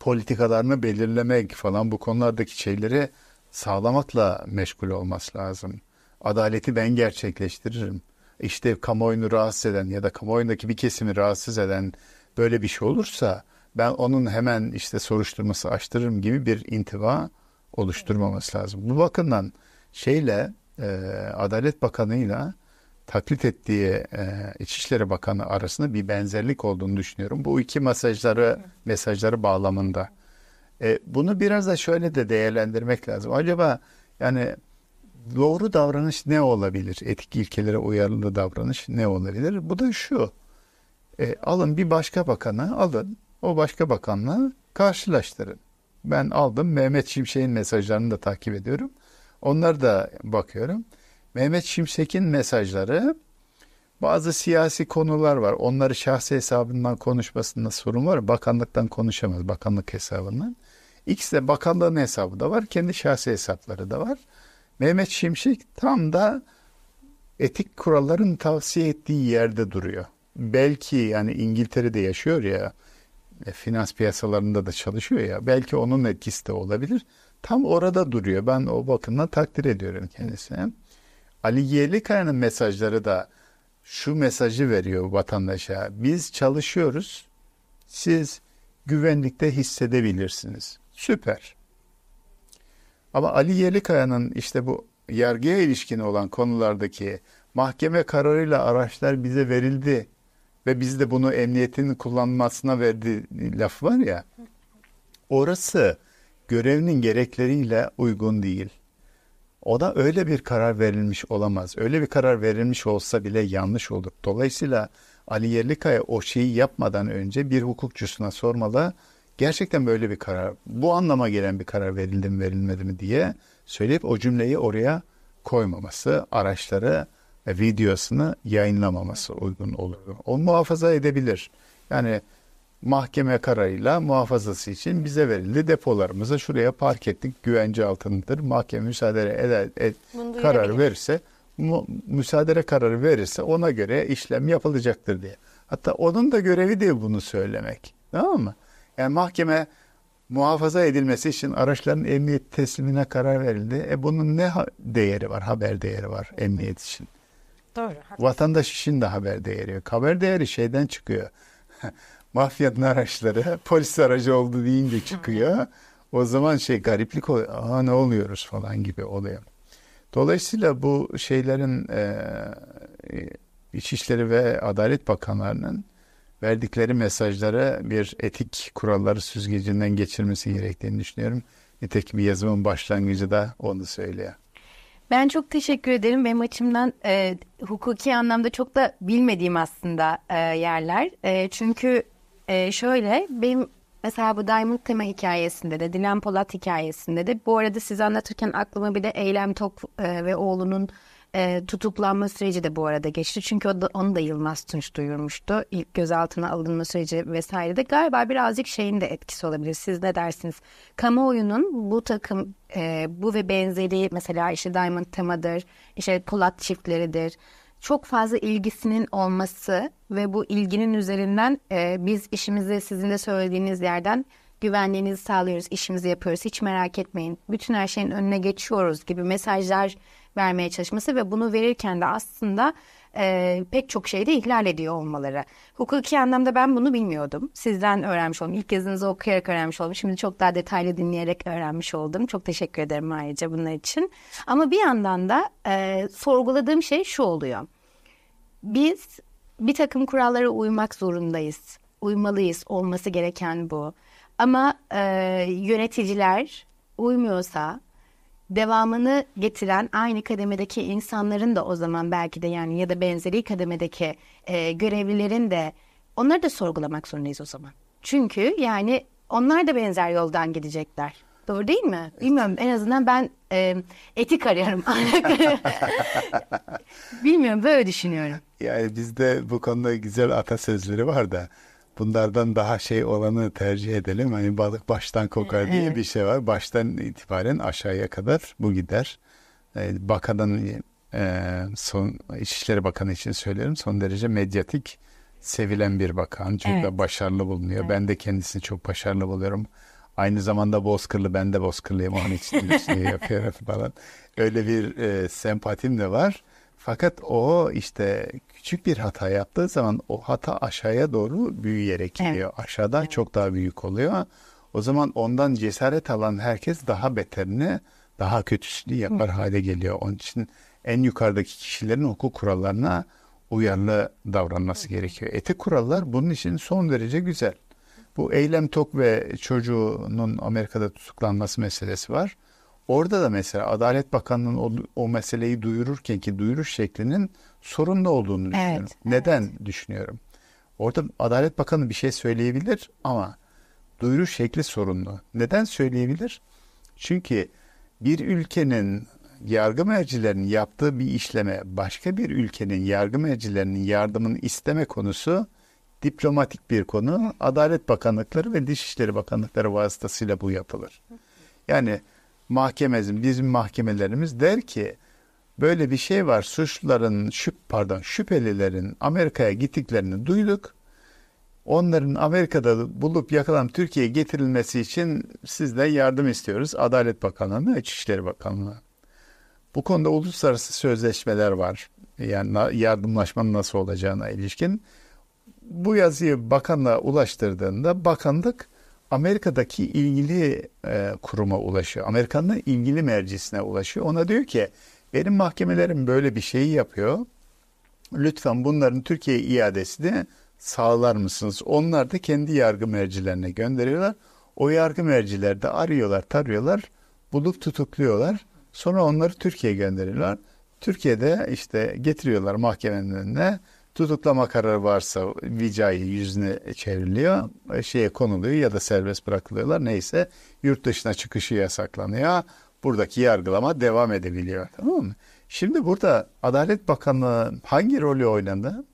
politikalarını belirlemek falan bu konulardaki şeyleri sağlamakla meşgul olması lazım. Adaleti ben gerçekleştiririm. İşte kamuoyunu rahatsız eden ya da kamuoyundaki bir kesimi rahatsız eden böyle bir şey olursa ben onun hemen işte soruşturması açtırırım gibi bir intiba oluşturmaması lazım. Bu bakımdan şeyle e, Adalet Bakanı'yla taklit ettiği e, İçişleri Bakanı arasında bir benzerlik olduğunu düşünüyorum. Bu iki mesajları mesajları bağlamında. E, bunu biraz da şöyle de değerlendirmek lazım. Acaba yani doğru davranış ne olabilir? Etik ilkelere uyarlı davranış ne olabilir? Bu da şu. E, alın bir başka bakanı alın. O başka bakanla karşılaştırın. Ben aldım Mehmet Şimşek'in mesajlarını da takip ediyorum. Onları da bakıyorum. Mehmet Şimşek'in mesajları bazı siyasi konular var. Onları şahsi hesabından konuşmasında sorun var. Bakanlıktan konuşamaz. Bakanlık hesabından. İkisi de bakanlığın hesabı da var. Kendi şahsi hesapları da var. Mehmet Şimşek tam da etik kuralların tavsiye ettiği yerde duruyor. Belki yani İngiltere'de yaşıyor ya e, finans piyasalarında da çalışıyor ya belki onun etkisi de olabilir. Tam orada duruyor. Ben o bakımdan takdir ediyorum kendisine. Ali Yerlikaya'nın mesajları da şu mesajı veriyor vatandaşa. Biz çalışıyoruz. Siz güvenlikte hissedebilirsiniz. Süper. Ama Ali Yerlikaya'nın işte bu yargıya ilişkin olan konulardaki mahkeme kararıyla araçlar bize verildi ve biz de bunu emniyetin kullanmasına verdi laf var ya. Orası görevinin gerekleriyle uygun değil. O da öyle bir karar verilmiş olamaz. Öyle bir karar verilmiş olsa bile yanlış olur. Dolayısıyla Ali Yerlikaya o şeyi yapmadan önce bir hukukçusuna sormalı. Gerçekten böyle bir karar, bu anlama gelen bir karar verildi mi verilmedi mi diye söyleyip o cümleyi oraya koymaması, araçları videosunu yayınlamaması uygun olurdu. Onu muhafaza edebilir. Yani mahkeme kararıyla muhafazası için bize verildi. Depolarımıza şuraya park ettik. Güvence altındadır. Mahkeme müsaade eder, et, karar verirse mu, müsaade kararı verirse ona göre işlem yapılacaktır diye. Hatta onun da görevi değil bunu söylemek. Tamam mı? Yani mahkeme muhafaza edilmesi için araçların emniyet teslimine karar verildi. E bunun ne değeri var? Haber değeri var emniyet için. Doğru. Vatandaş için de haber değeri yok. Haber değeri şeyden çıkıyor. Mafyanın araçları polis aracı oldu deyince çıkıyor. O zaman şey gariplik oluyor. Aa ne oluyoruz falan gibi oluyor. Dolayısıyla bu şeylerin e, İçişleri ve Adalet Bakanlarının verdikleri mesajlara bir etik kuralları süzgecinden geçirmesi gerektiğini düşünüyorum. Nitekim yazımın başlangıcı da onu söylüyor. Ben çok teşekkür ederim. Benim açımdan e, hukuki anlamda çok da bilmediğim aslında e, yerler. E, çünkü e, şöyle benim mesela bu Diamond tema hikayesinde de Dilan Polat hikayesinde de bu arada size anlatırken aklıma bir de Eylem Tok e, ve oğlunun e, tutuklanma süreci de bu arada geçti. Çünkü o da, onu da Yılmaz Tunç duyurmuştu. İlk gözaltına alınma süreci vesaire de galiba birazcık şeyin de etkisi olabilir. Siz ne dersiniz? Kamuoyunun bu takım e, bu ve benzeri mesela işte Diamond temadır, işte Polat çiftleridir. Çok fazla ilgisinin olması ve bu ilginin üzerinden e, biz işimizi sizin de söylediğiniz yerden güvenliğinizi sağlıyoruz, işimizi yapıyoruz. Hiç merak etmeyin. Bütün her şeyin önüne geçiyoruz gibi mesajlar vermeye çalışması ve bunu verirken de aslında e, pek çok şeyde ihlal ediyor olmaları. Hukuki anlamda ben bunu bilmiyordum. Sizden öğrenmiş oldum. İlk yazınızı okuyarak öğrenmiş oldum. Şimdi çok daha detaylı dinleyerek öğrenmiş oldum. Çok teşekkür ederim ayrıca bunlar için. Ama bir yandan da e, sorguladığım şey şu oluyor. Biz bir takım kurallara uymak zorundayız. Uymalıyız. Olması gereken bu. Ama e, yöneticiler uymuyorsa devamını getiren aynı kademedeki insanların da o zaman belki de yani ya da benzeri kademedeki e, görevlilerin de onları da sorgulamak zorundayız o zaman. Çünkü yani onlar da benzer yoldan gidecekler. Doğru değil mi? Bilmiyorum. En azından ben e, etik arıyorum. Bilmiyorum. Böyle düşünüyorum. Yani bizde bu konuda güzel atasözleri var da bunlardan daha şey olanı tercih edelim. Hani balık baştan kokar diye evet. bir şey var. Baştan itibaren aşağıya kadar bu gider. Ee, bakanın e, son İçişleri Bakanı için söylüyorum son derece medyatik sevilen bir bakan. Çok evet. da başarılı bulunuyor. Evet. Ben de kendisini çok başarılı buluyorum. Aynı zamanda bozkırlı ben de bozkırlıyım onun için şey yapıyorum falan. Öyle bir e, sempatim de var. Fakat o işte küçük bir hata yaptığı zaman o hata aşağıya doğru büyüyerek gidiyor. Evet. Aşağıda evet. çok daha büyük oluyor. O zaman ondan cesaret alan herkes daha beterini, daha kötüsünü yapar Hı. hale geliyor. Onun için en yukarıdaki kişilerin hukuk kurallarına uyarlı davranması Hı. gerekiyor. Etik kurallar bunun için son derece güzel. Bu eylem tok ve çocuğunun Amerika'da tutuklanması meselesi var. Orada da mesela Adalet Bakanlığı'nın o, o meseleyi duyururken ki duyuruş şeklinin sorunlu olduğunu düşünüyorum. Evet, Neden evet. düşünüyorum? Orada Adalet Bakanı bir şey söyleyebilir ama duyuruş şekli sorunlu. Neden söyleyebilir? Çünkü bir ülkenin yargı mercilerinin yaptığı bir işleme başka bir ülkenin yargı mercilerinin yardımını isteme konusu diplomatik bir konu. Adalet Bakanlıkları ve Dışişleri Bakanlıkları vasıtasıyla bu yapılır. Yani mahkemezin bizim mahkemelerimiz der ki böyle bir şey var suçluların şüp pardon şüphelilerin Amerika'ya gittiklerini duyduk. Onların Amerika'da bulup yakalanıp Türkiye'ye getirilmesi için sizden yardım istiyoruz. Adalet Bakanlığı'na, İçişleri Bakanlığı. Bu konuda uluslararası sözleşmeler var. Yani yardımlaşmanın nasıl olacağına ilişkin. Bu yazıyı bakanlığa ulaştırdığında bakanlık Amerika'daki ilgili e, kuruma ulaşıyor. Amerikan'ın ilgili mercisine ulaşıyor. Ona diyor ki benim mahkemelerim böyle bir şeyi yapıyor. Lütfen bunların Türkiye iadesini sağlar mısınız? Onlar da kendi yargı mercilerine gönderiyorlar. O yargı merciler de arıyorlar, tarıyorlar, bulup tutukluyorlar. Sonra onları Türkiye'ye gönderiyorlar. Türkiye'de işte getiriyorlar mahkemenin önüne tutuklama kararı varsa vicayı yüzüne çevriliyor, şeye konuluyor ya da serbest bırakılıyorlar. Neyse yurt dışına çıkışı yasaklanıyor. Buradaki yargılama devam edebiliyor. Tamam mı? Şimdi burada Adalet Bakanlığı hangi rolü oynadı?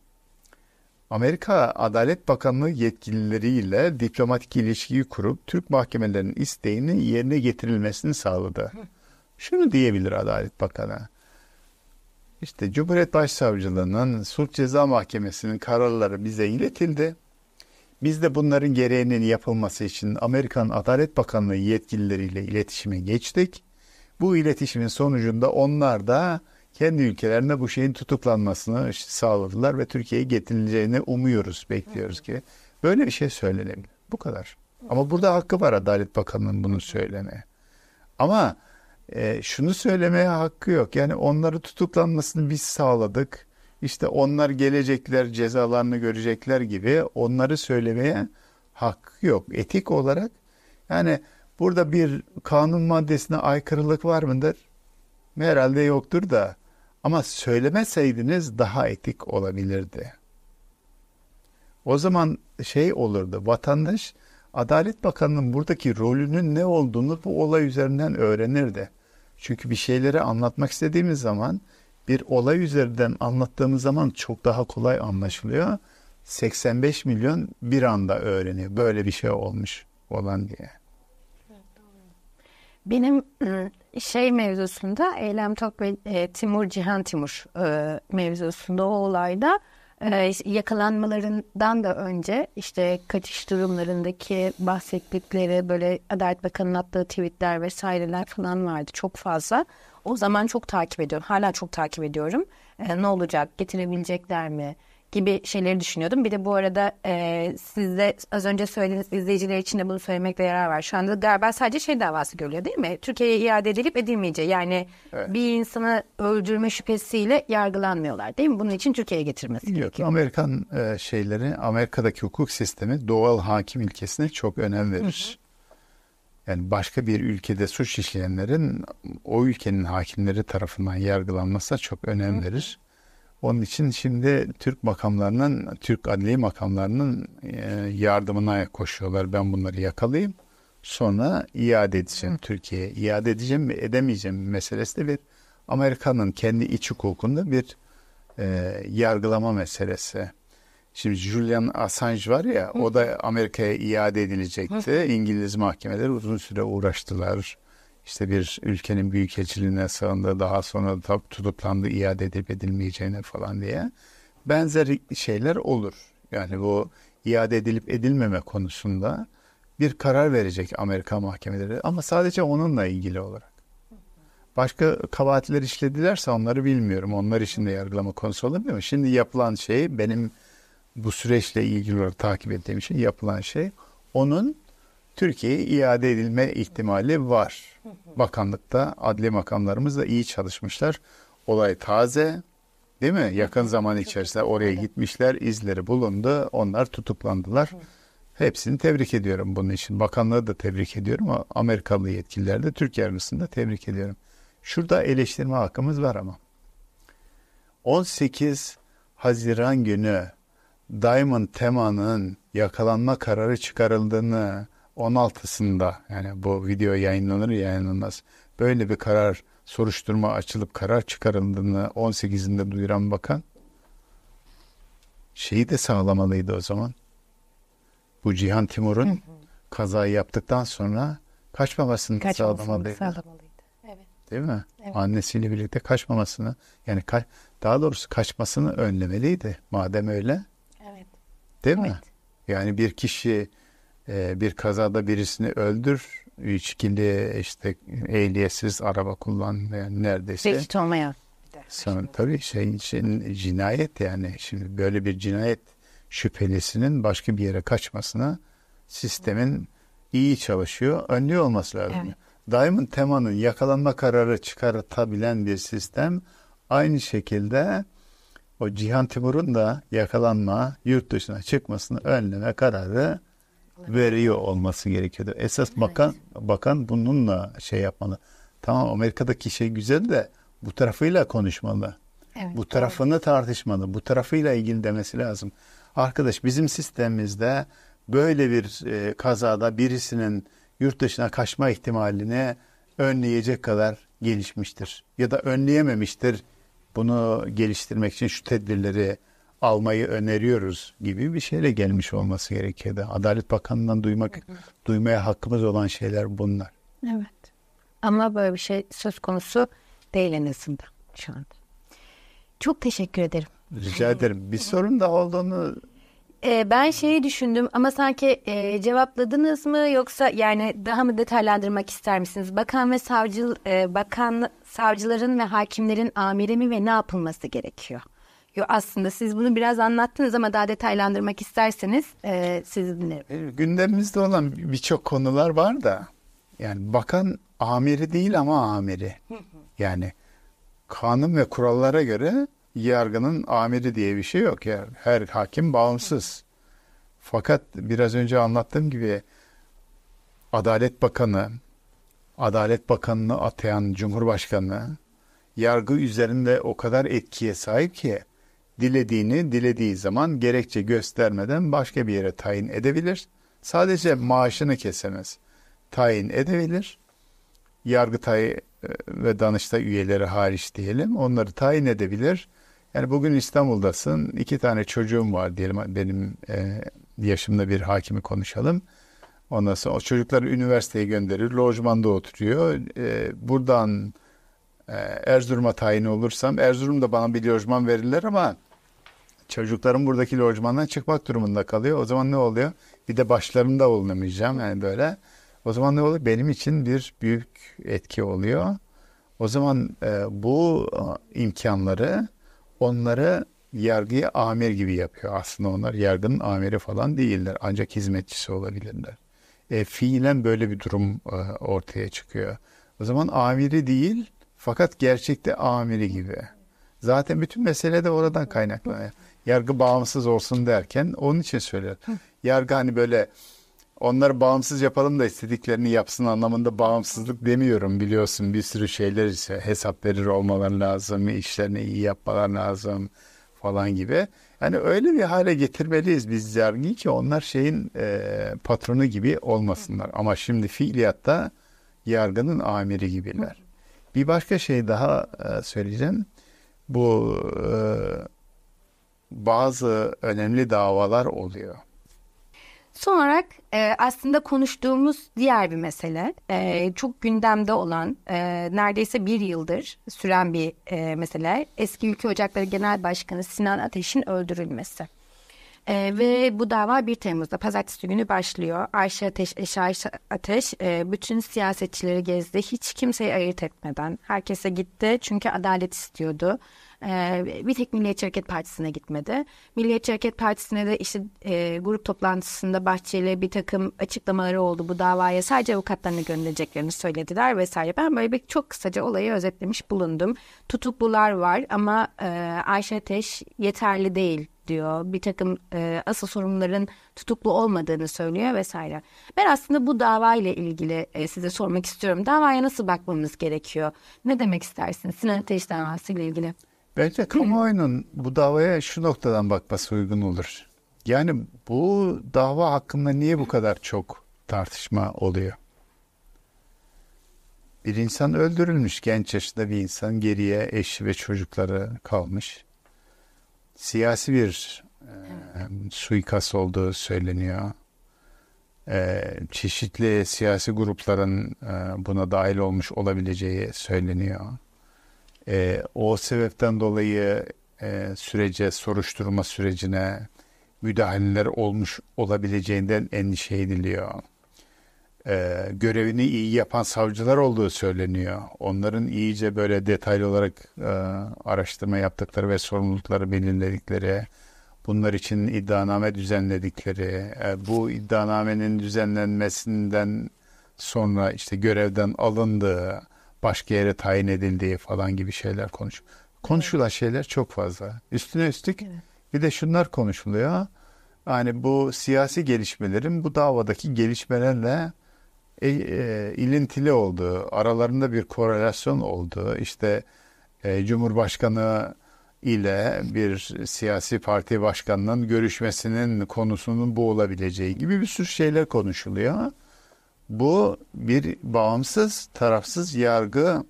Amerika Adalet Bakanlığı yetkilileriyle diplomatik ilişkiyi kurup Türk mahkemelerinin isteğini yerine getirilmesini sağladı. Şunu diyebilir Adalet Bakanı. İşte Cumhuriyet Başsavcılığının Sulh Ceza Mahkemesi'nin kararları bize iletildi. Biz de bunların gereğinin yapılması için Amerikan Adalet Bakanlığı yetkilileriyle iletişime geçtik. Bu iletişimin sonucunda onlar da kendi ülkelerinde bu şeyin tutuklanmasını sağladılar ve Türkiye'ye getirileceğini umuyoruz, bekliyoruz ki. Böyle bir şey söylenebilir. Bu kadar. Ama burada hakkı var Adalet Bakanı'nın bunu söylemeye. Ama e, şunu söylemeye hakkı yok. Yani onları tutuklanmasını biz sağladık. İşte onlar gelecekler, cezalarını görecekler gibi onları söylemeye hakkı yok. Etik olarak yani burada bir kanun maddesine aykırılık var mıdır? Herhalde yoktur da ama söylemeseydiniz daha etik olabilirdi. O zaman şey olurdu. Vatandaş Adalet Bakanı'nın buradaki rolünün ne olduğunu bu olay üzerinden öğrenirdi. Çünkü bir şeyleri anlatmak istediğimiz zaman bir olay üzerinden anlattığımız zaman çok daha kolay anlaşılıyor. 85 milyon bir anda öğreniyor. Böyle bir şey olmuş olan diye. Benim ıı, şey mevzusunda Eylem Tok ve Timur Cihan Timur e, mevzusunda o olayda e, yakalanmalarından da önce işte kaçış durumlarındaki bahsettikleri böyle Adalet Bakanı'nın attığı tweetler vesaireler falan vardı çok fazla. O zaman çok takip ediyorum. Hala çok takip ediyorum. E, ne olacak? Getirebilecekler mi? Gibi şeyleri düşünüyordum. Bir de bu arada e, siz de az önce söylediğiniz izleyiciler için de bunu söylemekte yarar var. Şu anda galiba sadece şey davası görülüyor değil mi? Türkiye'ye iade edilip edilmeyeceği. Yani evet. bir insanı öldürme şüphesiyle yargılanmıyorlar değil mi? Bunun için Türkiye'ye getirmesi Yok, gerekiyor. Amerikan e, şeyleri, Amerika'daki hukuk sistemi doğal hakim ilkesine çok önem verir. Hı hı. Yani başka bir ülkede suç işleyenlerin o ülkenin hakimleri tarafından yargılanmasına çok önem verir. Onun için şimdi Türk makamlarının, Türk adli makamlarının e, yardımına koşuyorlar. Ben bunları yakalayayım. Sonra iade edeceğim Türkiye'ye. İade edeceğim mi edemeyeceğim meselesi de bir Amerika'nın kendi iç hukukunda bir e, yargılama meselesi. Şimdi Julian Assange var ya Hı. o da Amerika'ya iade edilecekti. Hı. İngiliz mahkemeler uzun süre uğraştılar. İşte bir ülkenin büyükelçiliğine sığındı daha sonra da tutuklandı iade edip edilmeyeceğine falan diye. Benzer şeyler olur. Yani bu iade edilip edilmeme konusunda bir karar verecek Amerika mahkemeleri ama sadece onunla ilgili olarak. Başka kabahatler işledilerse onları bilmiyorum. Onlar için de yargılama konusu olabilir mi? Şimdi yapılan şey benim bu süreçle ilgili olarak takip ettiğim şey yapılan şey onun Türkiye'ye iade edilme ihtimali var. Bakanlıkta adli makamlarımız da iyi çalışmışlar. Olay taze değil mi? Yakın zaman içerisinde oraya gitmişler, izleri bulundu, onlar tutuklandılar. Hepsini tebrik ediyorum bunun için. Bakanlığı da tebrik ediyorum. Amerikalı yetkililer de Türkiye arasında tebrik ediyorum. Şurada eleştirme hakkımız var ama. 18 Haziran günü Diamond Tema'nın yakalanma kararı çıkarıldığını 16'sında yani bu video yayınlanır yayınlanmaz böyle bir karar soruşturma açılıp karar çıkarıldığını 18'inde duyuran bakan şeyi de sağlamalıydı o zaman. Bu Cihan Timur'un kazayı yaptıktan sonra kaçmamasını Kaçmamasını sağlamalıydı. sağlamalıydı. Evet. Değil mi? Evet. Annesiyle birlikte kaçmamasını yani ka daha doğrusu kaçmasını önlemeliydi madem öyle. Evet. Değil evet. mi? Yani bir kişi bir kazada birisini öldür, içkili işte ehliyetsiz araba kullan yani neredeyse. Reşit olmaya. Sonra tabii şey, şey cinayet yani şimdi böyle bir cinayet şüphelisinin başka bir yere kaçmasına sistemin iyi çalışıyor, önlüyor olması lazım. Evet. Diamond Tema'nın yakalanma kararı çıkartabilen bir sistem aynı şekilde o Cihan Timur'un da yakalanma, yurt dışına çıkmasını önleme kararı veriyor olması gerekiyordu. Esas evet. bakan bakan bununla şey yapmalı. Tamam Amerika'daki şey güzel de bu tarafıyla konuşmalı. Evet, bu tarafını doğru. tartışmalı. Bu tarafıyla ilgili demesi lazım. Arkadaş bizim sistemimizde böyle bir e, kazada birisinin yurt dışına kaçma ihtimalini önleyecek kadar gelişmiştir. Ya da önleyememiştir. Bunu geliştirmek için şu tedbirleri almayı öneriyoruz gibi bir şeyle gelmiş olması gerekiyordu. Adalet Bakanı'ndan duymak, duymaya hakkımız olan şeyler bunlar. Evet. Ama böyle bir şey söz konusu değil en azından şu anda. Çok teşekkür ederim. Rica ederim. Bir sorun da olduğunu Ee, ben şeyi düşündüm ama sanki e, cevapladınız mı yoksa yani daha mı detaylandırmak ister misiniz? Bakan ve savcı e, bakan savcıların ve hakimlerin amiri mi ve ne yapılması gerekiyor? Yo, aslında siz bunu biraz anlattınız ama daha detaylandırmak isterseniz e, sizi dinlerim. E, gündemimizde olan birçok konular var da yani bakan amiri değil ama amiri. Yani kanun ve kurallara göre yargının amiri diye bir şey yok. Yani her hakim bağımsız. Fakat biraz önce anlattığım gibi Adalet Bakanı, Adalet Bakanı'nı atayan Cumhurbaşkanı yargı üzerinde o kadar etkiye sahip ki dilediğini dilediği zaman gerekçe göstermeden başka bir yere tayin edebilir. Sadece maaşını kesemez. Tayin edebilir. Yargıtay e, ve Danıştay üyeleri hariç diyelim. Onları tayin edebilir. Yani bugün İstanbul'dasın. iki tane çocuğum var diyelim. Benim e, yaşımda bir hakimi konuşalım. Ondan sonra o çocukları üniversiteye gönderir. Lojmanda oturuyor. E, buradan e, Erzurum'a tayin olursam Erzurum'da bana bir lojman verirler ama çocuklarım buradaki lojmandan çıkmak durumunda kalıyor. O zaman ne oluyor? Bir de başlarında olunamayacağım yani böyle. O zaman ne oluyor? Benim için bir büyük etki oluyor. O zaman e, bu e, imkanları onları yargıya amir gibi yapıyor. Aslında onlar yargının amiri falan değiller. Ancak hizmetçisi olabilirler. E, fiilen böyle bir durum e, ortaya çıkıyor. O zaman amiri değil fakat gerçekte amiri gibi. Zaten bütün mesele de oradan kaynaklanıyor. Yargı bağımsız olsun derken onun için söylüyorum. Yargı hani böyle onları bağımsız yapalım da istediklerini yapsın anlamında bağımsızlık demiyorum biliyorsun bir sürü şeyler ise hesap verir olmaları lazım, işlerini iyi yapmalar lazım falan gibi. Yani öyle bir hale getirmeliyiz biz yargıyı ki onlar şeyin e, patronu gibi olmasınlar. Ama şimdi fiiliyatta yargının amiri gibiler. Bir başka şey daha e, söyleyeceğim. Bu e, bazı önemli davalar oluyor. Son olarak e, aslında konuştuğumuz diğer bir mesele e, çok gündemde olan e, neredeyse bir yıldır süren bir e, mesele eski Ülke Ocakları Genel Başkanı Sinan Ateş'in öldürülmesi. E, ve bu dava 1 Temmuz'da pazartesi günü başlıyor. Ayşe Ateş, eşi Ayşe Ateş e, bütün siyasetçileri gezdi. Hiç kimseyi ayırt etmeden. Herkese gitti çünkü adalet istiyordu. E, bir tek Milliyetçi Hareket Partisi'ne gitmedi. Milliyetçi Hareket Partisi'ne de işte e, grup toplantısında Bahçeli bir takım açıklamaları oldu bu davaya. Sadece avukatlarını göndereceklerini söylediler vesaire. Ben böyle bir çok kısaca olayı özetlemiş bulundum. Tutuklular var ama e, Ayşe Ateş yeterli değil diyor. Bir takım e, asıl sorunların tutuklu olmadığını söylüyor vesaire. Ben aslında bu dava ile ilgili e, size sormak istiyorum. Davaya nasıl bakmamız gerekiyor? Ne demek istersiniz Sinan Ateş davası ile ilgili? Bence kamuoyunun bu davaya şu noktadan bakması uygun olur. Yani bu dava hakkında niye bu kadar çok tartışma oluyor? Bir insan öldürülmüş genç yaşta bir insan geriye eşi ve çocukları kalmış. Siyasi bir e, suikast olduğu söyleniyor. E, çeşitli siyasi grupların e, buna dahil olmuş olabileceği söyleniyor. E, o sebepten dolayı e, sürece, soruşturma sürecine müdahaleler olmuş olabileceğinden endişe ediliyor. E, görevini iyi yapan savcılar olduğu söyleniyor. Onların iyice böyle detaylı olarak e, araştırma yaptıkları ve sorumlulukları belirledikleri, bunlar için iddianame düzenledikleri, e, bu iddianamenin düzenlenmesinden sonra işte görevden alındığı, başka yere tayin edildiği falan gibi şeyler konuş. Konuşulan şeyler çok fazla. Üstüne üstlük evet. bir de şunlar konuşuluyor. Yani bu siyasi gelişmelerin bu davadaki gelişmelerle e, e, ilintili olduğu, aralarında bir korelasyon olduğu, işte e, Cumhurbaşkanı ile bir siyasi parti başkanının görüşmesinin konusunun bu olabileceği gibi bir sürü şeyler konuşuluyor. Bu bir bağımsız, tarafsız yargı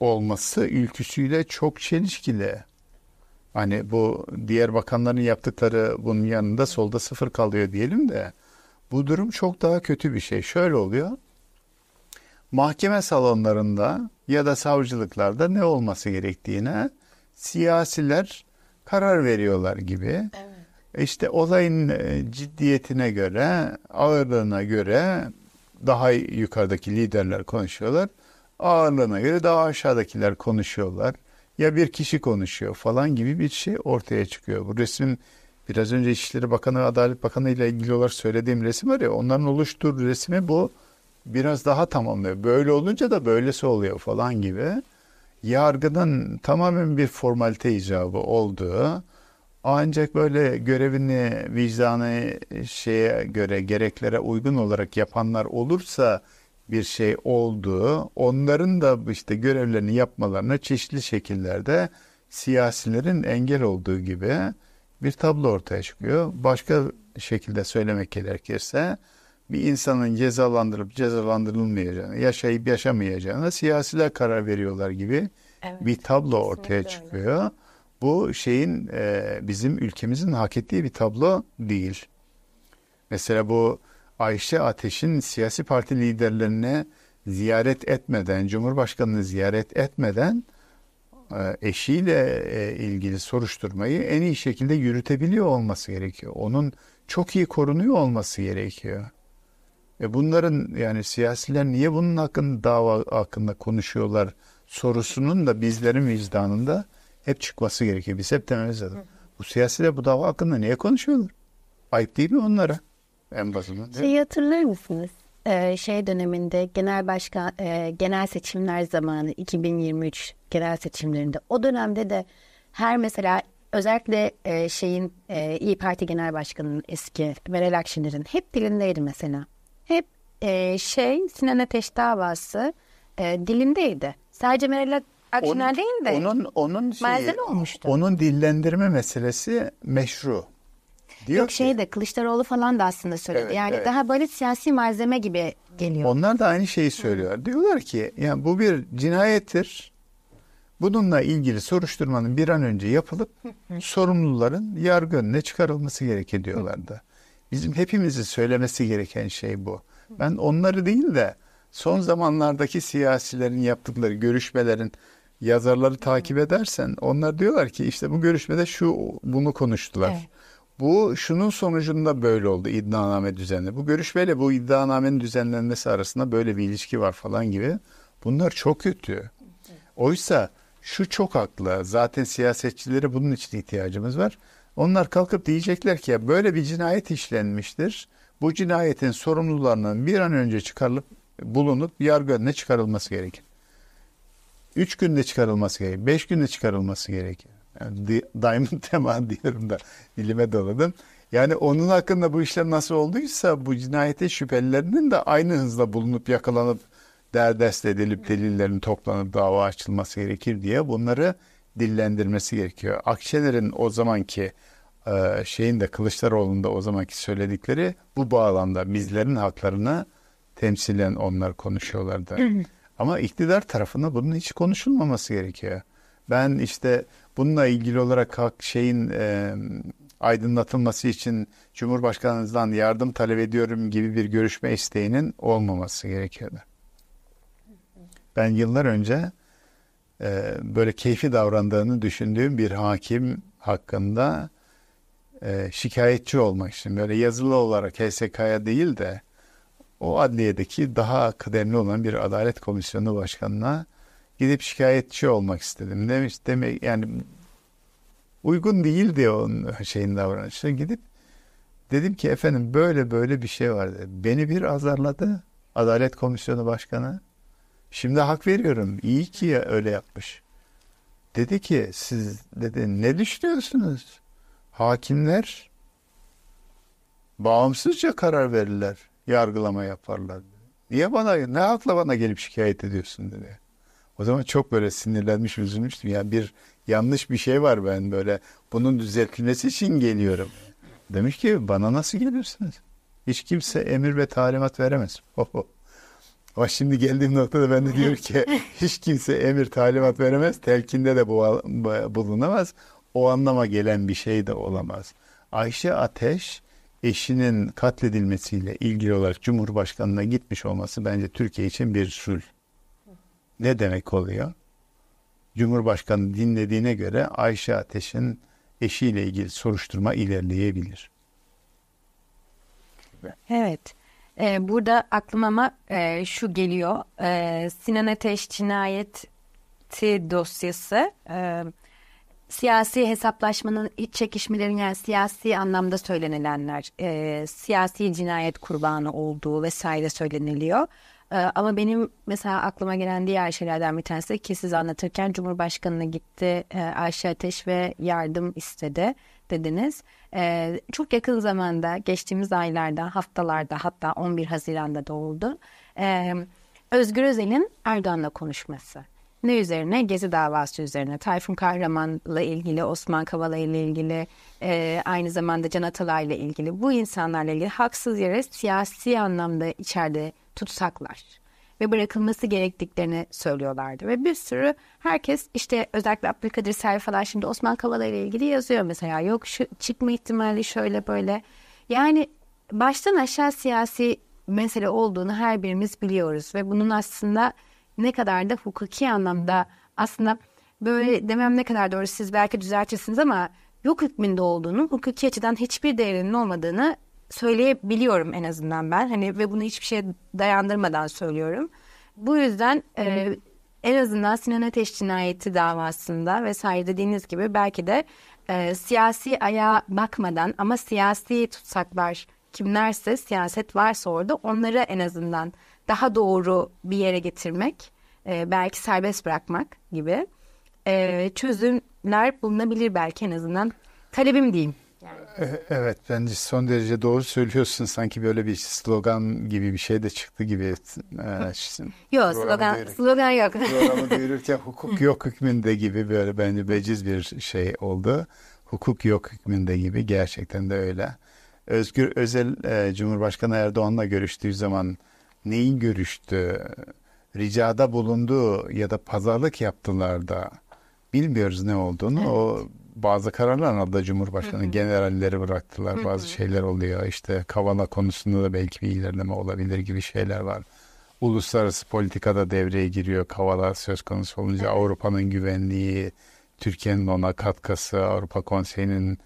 olması ülküsüyle çok çelişkili. Hani bu diğer bakanların yaptıkları bunun yanında solda sıfır kalıyor diyelim de bu durum çok daha kötü bir şey. Şöyle oluyor. Mahkeme salonlarında ya da savcılıklarda ne olması gerektiğine siyasiler karar veriyorlar gibi. Evet. İşte olayın e, ciddiyetine göre, ağırlığına göre daha yukarıdaki liderler konuşuyorlar. Ağırlığına göre daha aşağıdakiler konuşuyorlar. Ya bir kişi konuşuyor falan gibi bir şey ortaya çıkıyor. Bu resim biraz önce İçişleri Bakanı, Adalet Bakanı ile ilgili olarak söylediğim resim var ya onların oluşturduğu resmi bu biraz daha tamamlıyor. Böyle olunca da böylesi oluyor falan gibi. Yargının tamamen bir formalite icabı olduğu ancak böyle görevini vicdanı şeye göre gereklere uygun olarak yapanlar olursa bir şey olduğu, onların da işte görevlerini yapmalarına çeşitli şekillerde siyasilerin engel olduğu gibi bir tablo ortaya çıkıyor. Başka şekilde söylemek gerekirse bir insanın cezalandırıp cezalandırılmayacağını, yaşayıp yaşamayacağını siyasiler karar veriyorlar gibi evet, bir tablo ortaya çıkıyor. Öyle. Bu şeyin e, bizim ülkemizin hak ettiği bir tablo değil. Mesela bu Ayşe Ateş'in siyasi parti liderlerine ziyaret etmeden, Cumhurbaşkanı'nı ziyaret etmeden e, eşiyle e, ilgili soruşturmayı en iyi şekilde yürütebiliyor olması gerekiyor. Onun çok iyi korunuyor olması gerekiyor. E bunların yani siyasiler niye bunun hakkında dava hakkında konuşuyorlar sorusunun da bizlerin vicdanında hep çıkması gerekiyor. Biz hep dememiz lazım. Bu siyasiler bu dava hakkında niye konuşuyorlar? Ayıp değil mi onlara? En basından. Şeyi hatırlar mısınız? Ee, şey döneminde genel başkan e, genel seçimler zamanı 2023 genel seçimlerinde o dönemde de her mesela özellikle e, şeyin e, İyi Parti Genel Başkanı'nın eski Meral Akşener'in hep dilindeydi mesela. Hep e, şey Sinan Ateş davası e, dilindeydi. Sadece Meral Akşener değil de onun onun şeyi, olmuştu. Onun dillendirme meselesi meşru. Diyor Yok ki, şey de Kılıçdaroğlu falan da aslında söyledi. Evet, yani evet. daha böyle siyasi malzeme gibi geliyor. Onlar da aynı şeyi söylüyor. Diyorlar ki yani bu bir cinayettir. Bununla ilgili soruşturmanın bir an önce yapılıp sorumluların yargı önüne çıkarılması gerekir diyorlardı. Bizim hepimizi söylemesi gereken şey bu. Ben onları değil de son zamanlardaki siyasilerin yaptıkları görüşmelerin yazarları takip edersen onlar diyorlar ki işte bu görüşmede şu bunu konuştular. Evet. Bu şunun sonucunda böyle oldu iddianame düzenli. Bu görüşmeyle bu iddianamenin düzenlenmesi arasında böyle bir ilişki var falan gibi. Bunlar çok kötü. Oysa şu çok haklı. Zaten siyasetçilere bunun için ihtiyacımız var. Onlar kalkıp diyecekler ki ya böyle bir cinayet işlenmiştir. Bu cinayetin sorumlularının bir an önce çıkarılıp bulunup yargı önüne çıkarılması gerekir. Üç günde çıkarılması gerekir. Beş günde çıkarılması gerekir. Yani diamond tema diyorum da dilime doladım. Yani onun hakkında bu işlem nasıl olduysa bu cinayete şüphelilerinin de aynı hızla bulunup yakalanıp derdest edilip delillerin toplanıp dava açılması gerekir diye bunları dillendirmesi gerekiyor. Akşener'in o zamanki e, şeyin de Kılıçdaroğlu'nun da o zamanki söyledikleri bu bağlamda bizlerin haklarını temsilen onlar konuşuyorlardı. Ama iktidar tarafında bunun hiç konuşulmaması gerekiyor. Ben işte bununla ilgili olarak şeyin e, aydınlatılması için Cumhurbaşkanınızdan yardım talep ediyorum gibi bir görüşme isteğinin olmaması gerekiyordu. Ben yıllar önce e, böyle keyfi davrandığını düşündüğüm bir hakim hakkında e, şikayetçi olmak için böyle yazılı olarak HSK'ya değil de o adliyedeki daha kıdemli olan bir adalet komisyonu başkanına gidip şikayetçi olmak istedim. Demiş demek yani uygun değildi onun şeyin davranışı. Gidip dedim ki efendim böyle böyle bir şey var. Beni bir azarladı Adalet Komisyonu Başkanı. Şimdi hak veriyorum. İyi ki öyle yapmış. Dedi ki siz dedi ne düşünüyorsunuz? Hakimler bağımsızca karar verirler. Yargılama yaparlar. Niye bana ne hakla bana gelip şikayet ediyorsun dedi. O zaman çok böyle sinirlenmiş, üzülmüştüm. Yani bir yanlış bir şey var ben böyle. Bunun düzeltilmesi için geliyorum. Demiş ki bana nasıl gelirsiniz? Hiç kimse emir ve talimat veremez. Oho. Ama şimdi geldiğim noktada ben de diyor ki hiç kimse emir talimat veremez. Telkinde de bu bulunamaz. o anlama gelen bir şey de olamaz. Ayşe Ateş eşinin katledilmesiyle ilgili olarak Cumhurbaşkanı'na gitmiş olması bence Türkiye için bir sul. Ne demek oluyor? Cumhurbaşkanı dinlediğine göre Ayşe Ateş'in eşiyle ilgili soruşturma ilerleyebilir. Evet. Ee, burada aklıma e, şu geliyor. Ee, Sinan Ateş cinayeti dosyası e, siyasi hesaplaşmanın iç çekişmelerin yani siyasi anlamda söylenilenler, e, siyasi cinayet kurbanı olduğu vesaire söyleniliyor. E, ama benim mesela aklıma gelen diğer şeylerden bir tanesi ki siz anlatırken Cumhurbaşkanı'na gitti e, Ayşe Ateş ve yardım istedi dediniz. E, çok yakın zamanda geçtiğimiz aylarda haftalarda hatta 11 Haziran'da da oldu. E, Özgür Özel'in Erdoğan'la konuşması. Ne üzerine? Gezi davası üzerine. Tayfun Kahraman'la ilgili, Osman Kavala ile ilgili, e, aynı zamanda Can Atalay'la ilgili bu insanlarla ilgili haksız yere siyasi anlamda içeride tutsaklar ve bırakılması gerektiklerini söylüyorlardı. Ve bir sürü herkes işte özellikle Abdülkadir Selvi falan şimdi Osman Kavala ile ilgili yazıyor mesela. Yok şu çıkma ihtimali şöyle böyle. Yani baştan aşağı siyasi mesele olduğunu her birimiz biliyoruz ve bunun aslında ne kadar da hukuki anlamda aslında böyle demem ne kadar doğru siz belki düzeltirsiniz ama yok hükmünde olduğunu hukuki açıdan hiçbir değerinin olmadığını söyleyebiliyorum en azından ben. Hani ve bunu hiçbir şeye dayandırmadan söylüyorum. Bu yüzden e, en azından Sinan Ateş cinayeti davasında vesaire dediğiniz gibi belki de e, siyasi ayağa bakmadan ama siyasi tutsaklar kimlerse siyaset varsa orada onları en azından daha doğru bir yere getirmek, e, belki serbest bırakmak gibi e, çözümler bulunabilir belki en azından. Talebim diyeyim. Yani. E, evet bence son derece doğru söylüyorsun. Sanki böyle bir slogan gibi bir şey de çıktı gibi. Ee, yok slogan, duyurur, slogan yok. Programı duyururken hukuk yok hükmünde gibi böyle bence beciz bir şey oldu. Hukuk yok hükmünde gibi gerçekten de öyle. Özgür Özel e, Cumhurbaşkanı Erdoğan'la görüştüğü zaman neyin görüştü, ricada bulundu ya da pazarlık yaptılar da bilmiyoruz ne olduğunu. Evet. O bazı kararlar aldı Cumhurbaşkanı. Hı hı. Generalleri bıraktılar. Hı hı. Bazı şeyler oluyor. İşte Kavala konusunda da belki bir ilerleme olabilir gibi şeyler var. Uluslararası politikada devreye giriyor. Kavala söz konusu olunca evet. Avrupa'nın güvenliği, Türkiye'nin ona katkısı, Avrupa Konseyi'nin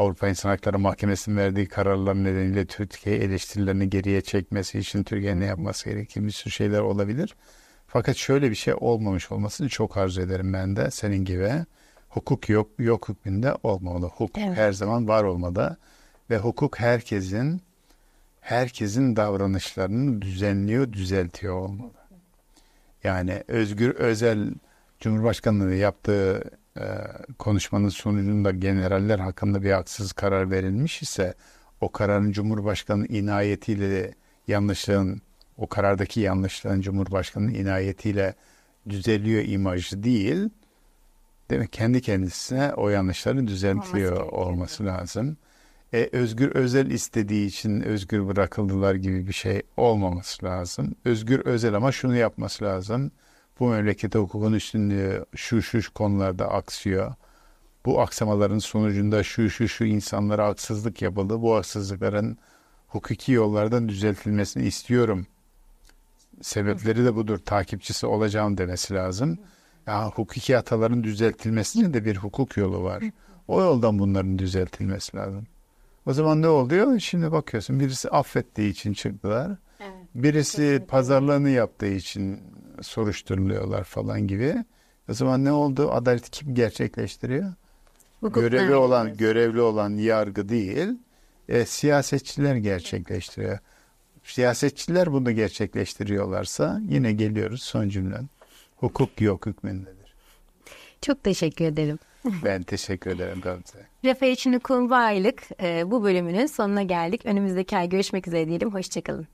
Avrupa İnsan Hakları Mahkemesi'nin verdiği kararlar nedeniyle Türkiye eleştirilerini geriye çekmesi için Türkiye ne yapması gerekir bir sürü şeyler olabilir. Fakat şöyle bir şey olmamış olmasını çok arzu ederim ben de senin gibi. Hukuk yok, yok hükmünde olmamalı. Hukuk evet. her zaman var olmalı ve hukuk herkesin herkesin davranışlarını düzenliyor, düzeltiyor olmalı. Yani Özgür Özel Cumhurbaşkanlığı yaptığı konuşmanın sonucunda generaller hakkında bir haksız karar verilmiş ise o kararın Cumhurbaşkanı inayetiyle yanlışlığın o karardaki yanlışlığın Cumhurbaşkanı'nın inayetiyle düzeliyor imajı değil. Demek kendi kendisine o yanlışları düzeltiyor olması, olması lazım. E, özgür özel istediği için özgür bırakıldılar gibi bir şey olmaması lazım. Özgür özel ama şunu yapması lazım bu memlekette hukukun üstünlüğü şu şu konularda aksıyor. Bu aksamaların sonucunda şu şu şu insanlara haksızlık yapıldı. Bu haksızlıkların hukuki yollardan düzeltilmesini istiyorum. Sebepleri de budur. Takipçisi olacağım demesi lazım. Ya hukuki hataların düzeltilmesinin de bir hukuk yolu var. O yoldan bunların düzeltilmesi lazım. O zaman ne oluyor? Şimdi bakıyorsun birisi affettiği için çıktılar. Evet, birisi kesinlikle. pazarlığını yaptığı için soruşturuluyorlar falan gibi. O zaman ne oldu? Adalet kim gerçekleştiriyor? Hukuk Görevi olan, görevli olan yargı değil, e, siyasetçiler gerçekleştiriyor. Siyasetçiler bunu gerçekleştiriyorlarsa yine geliyoruz son cümlen. Hukuk yok hükmündedir. Çok teşekkür ederim. Ben teşekkür ederim Gamze. Rafa için Hukukun Varlık e, bu bölümünün sonuna geldik. Önümüzdeki ay görüşmek üzere diyelim. Hoşçakalın.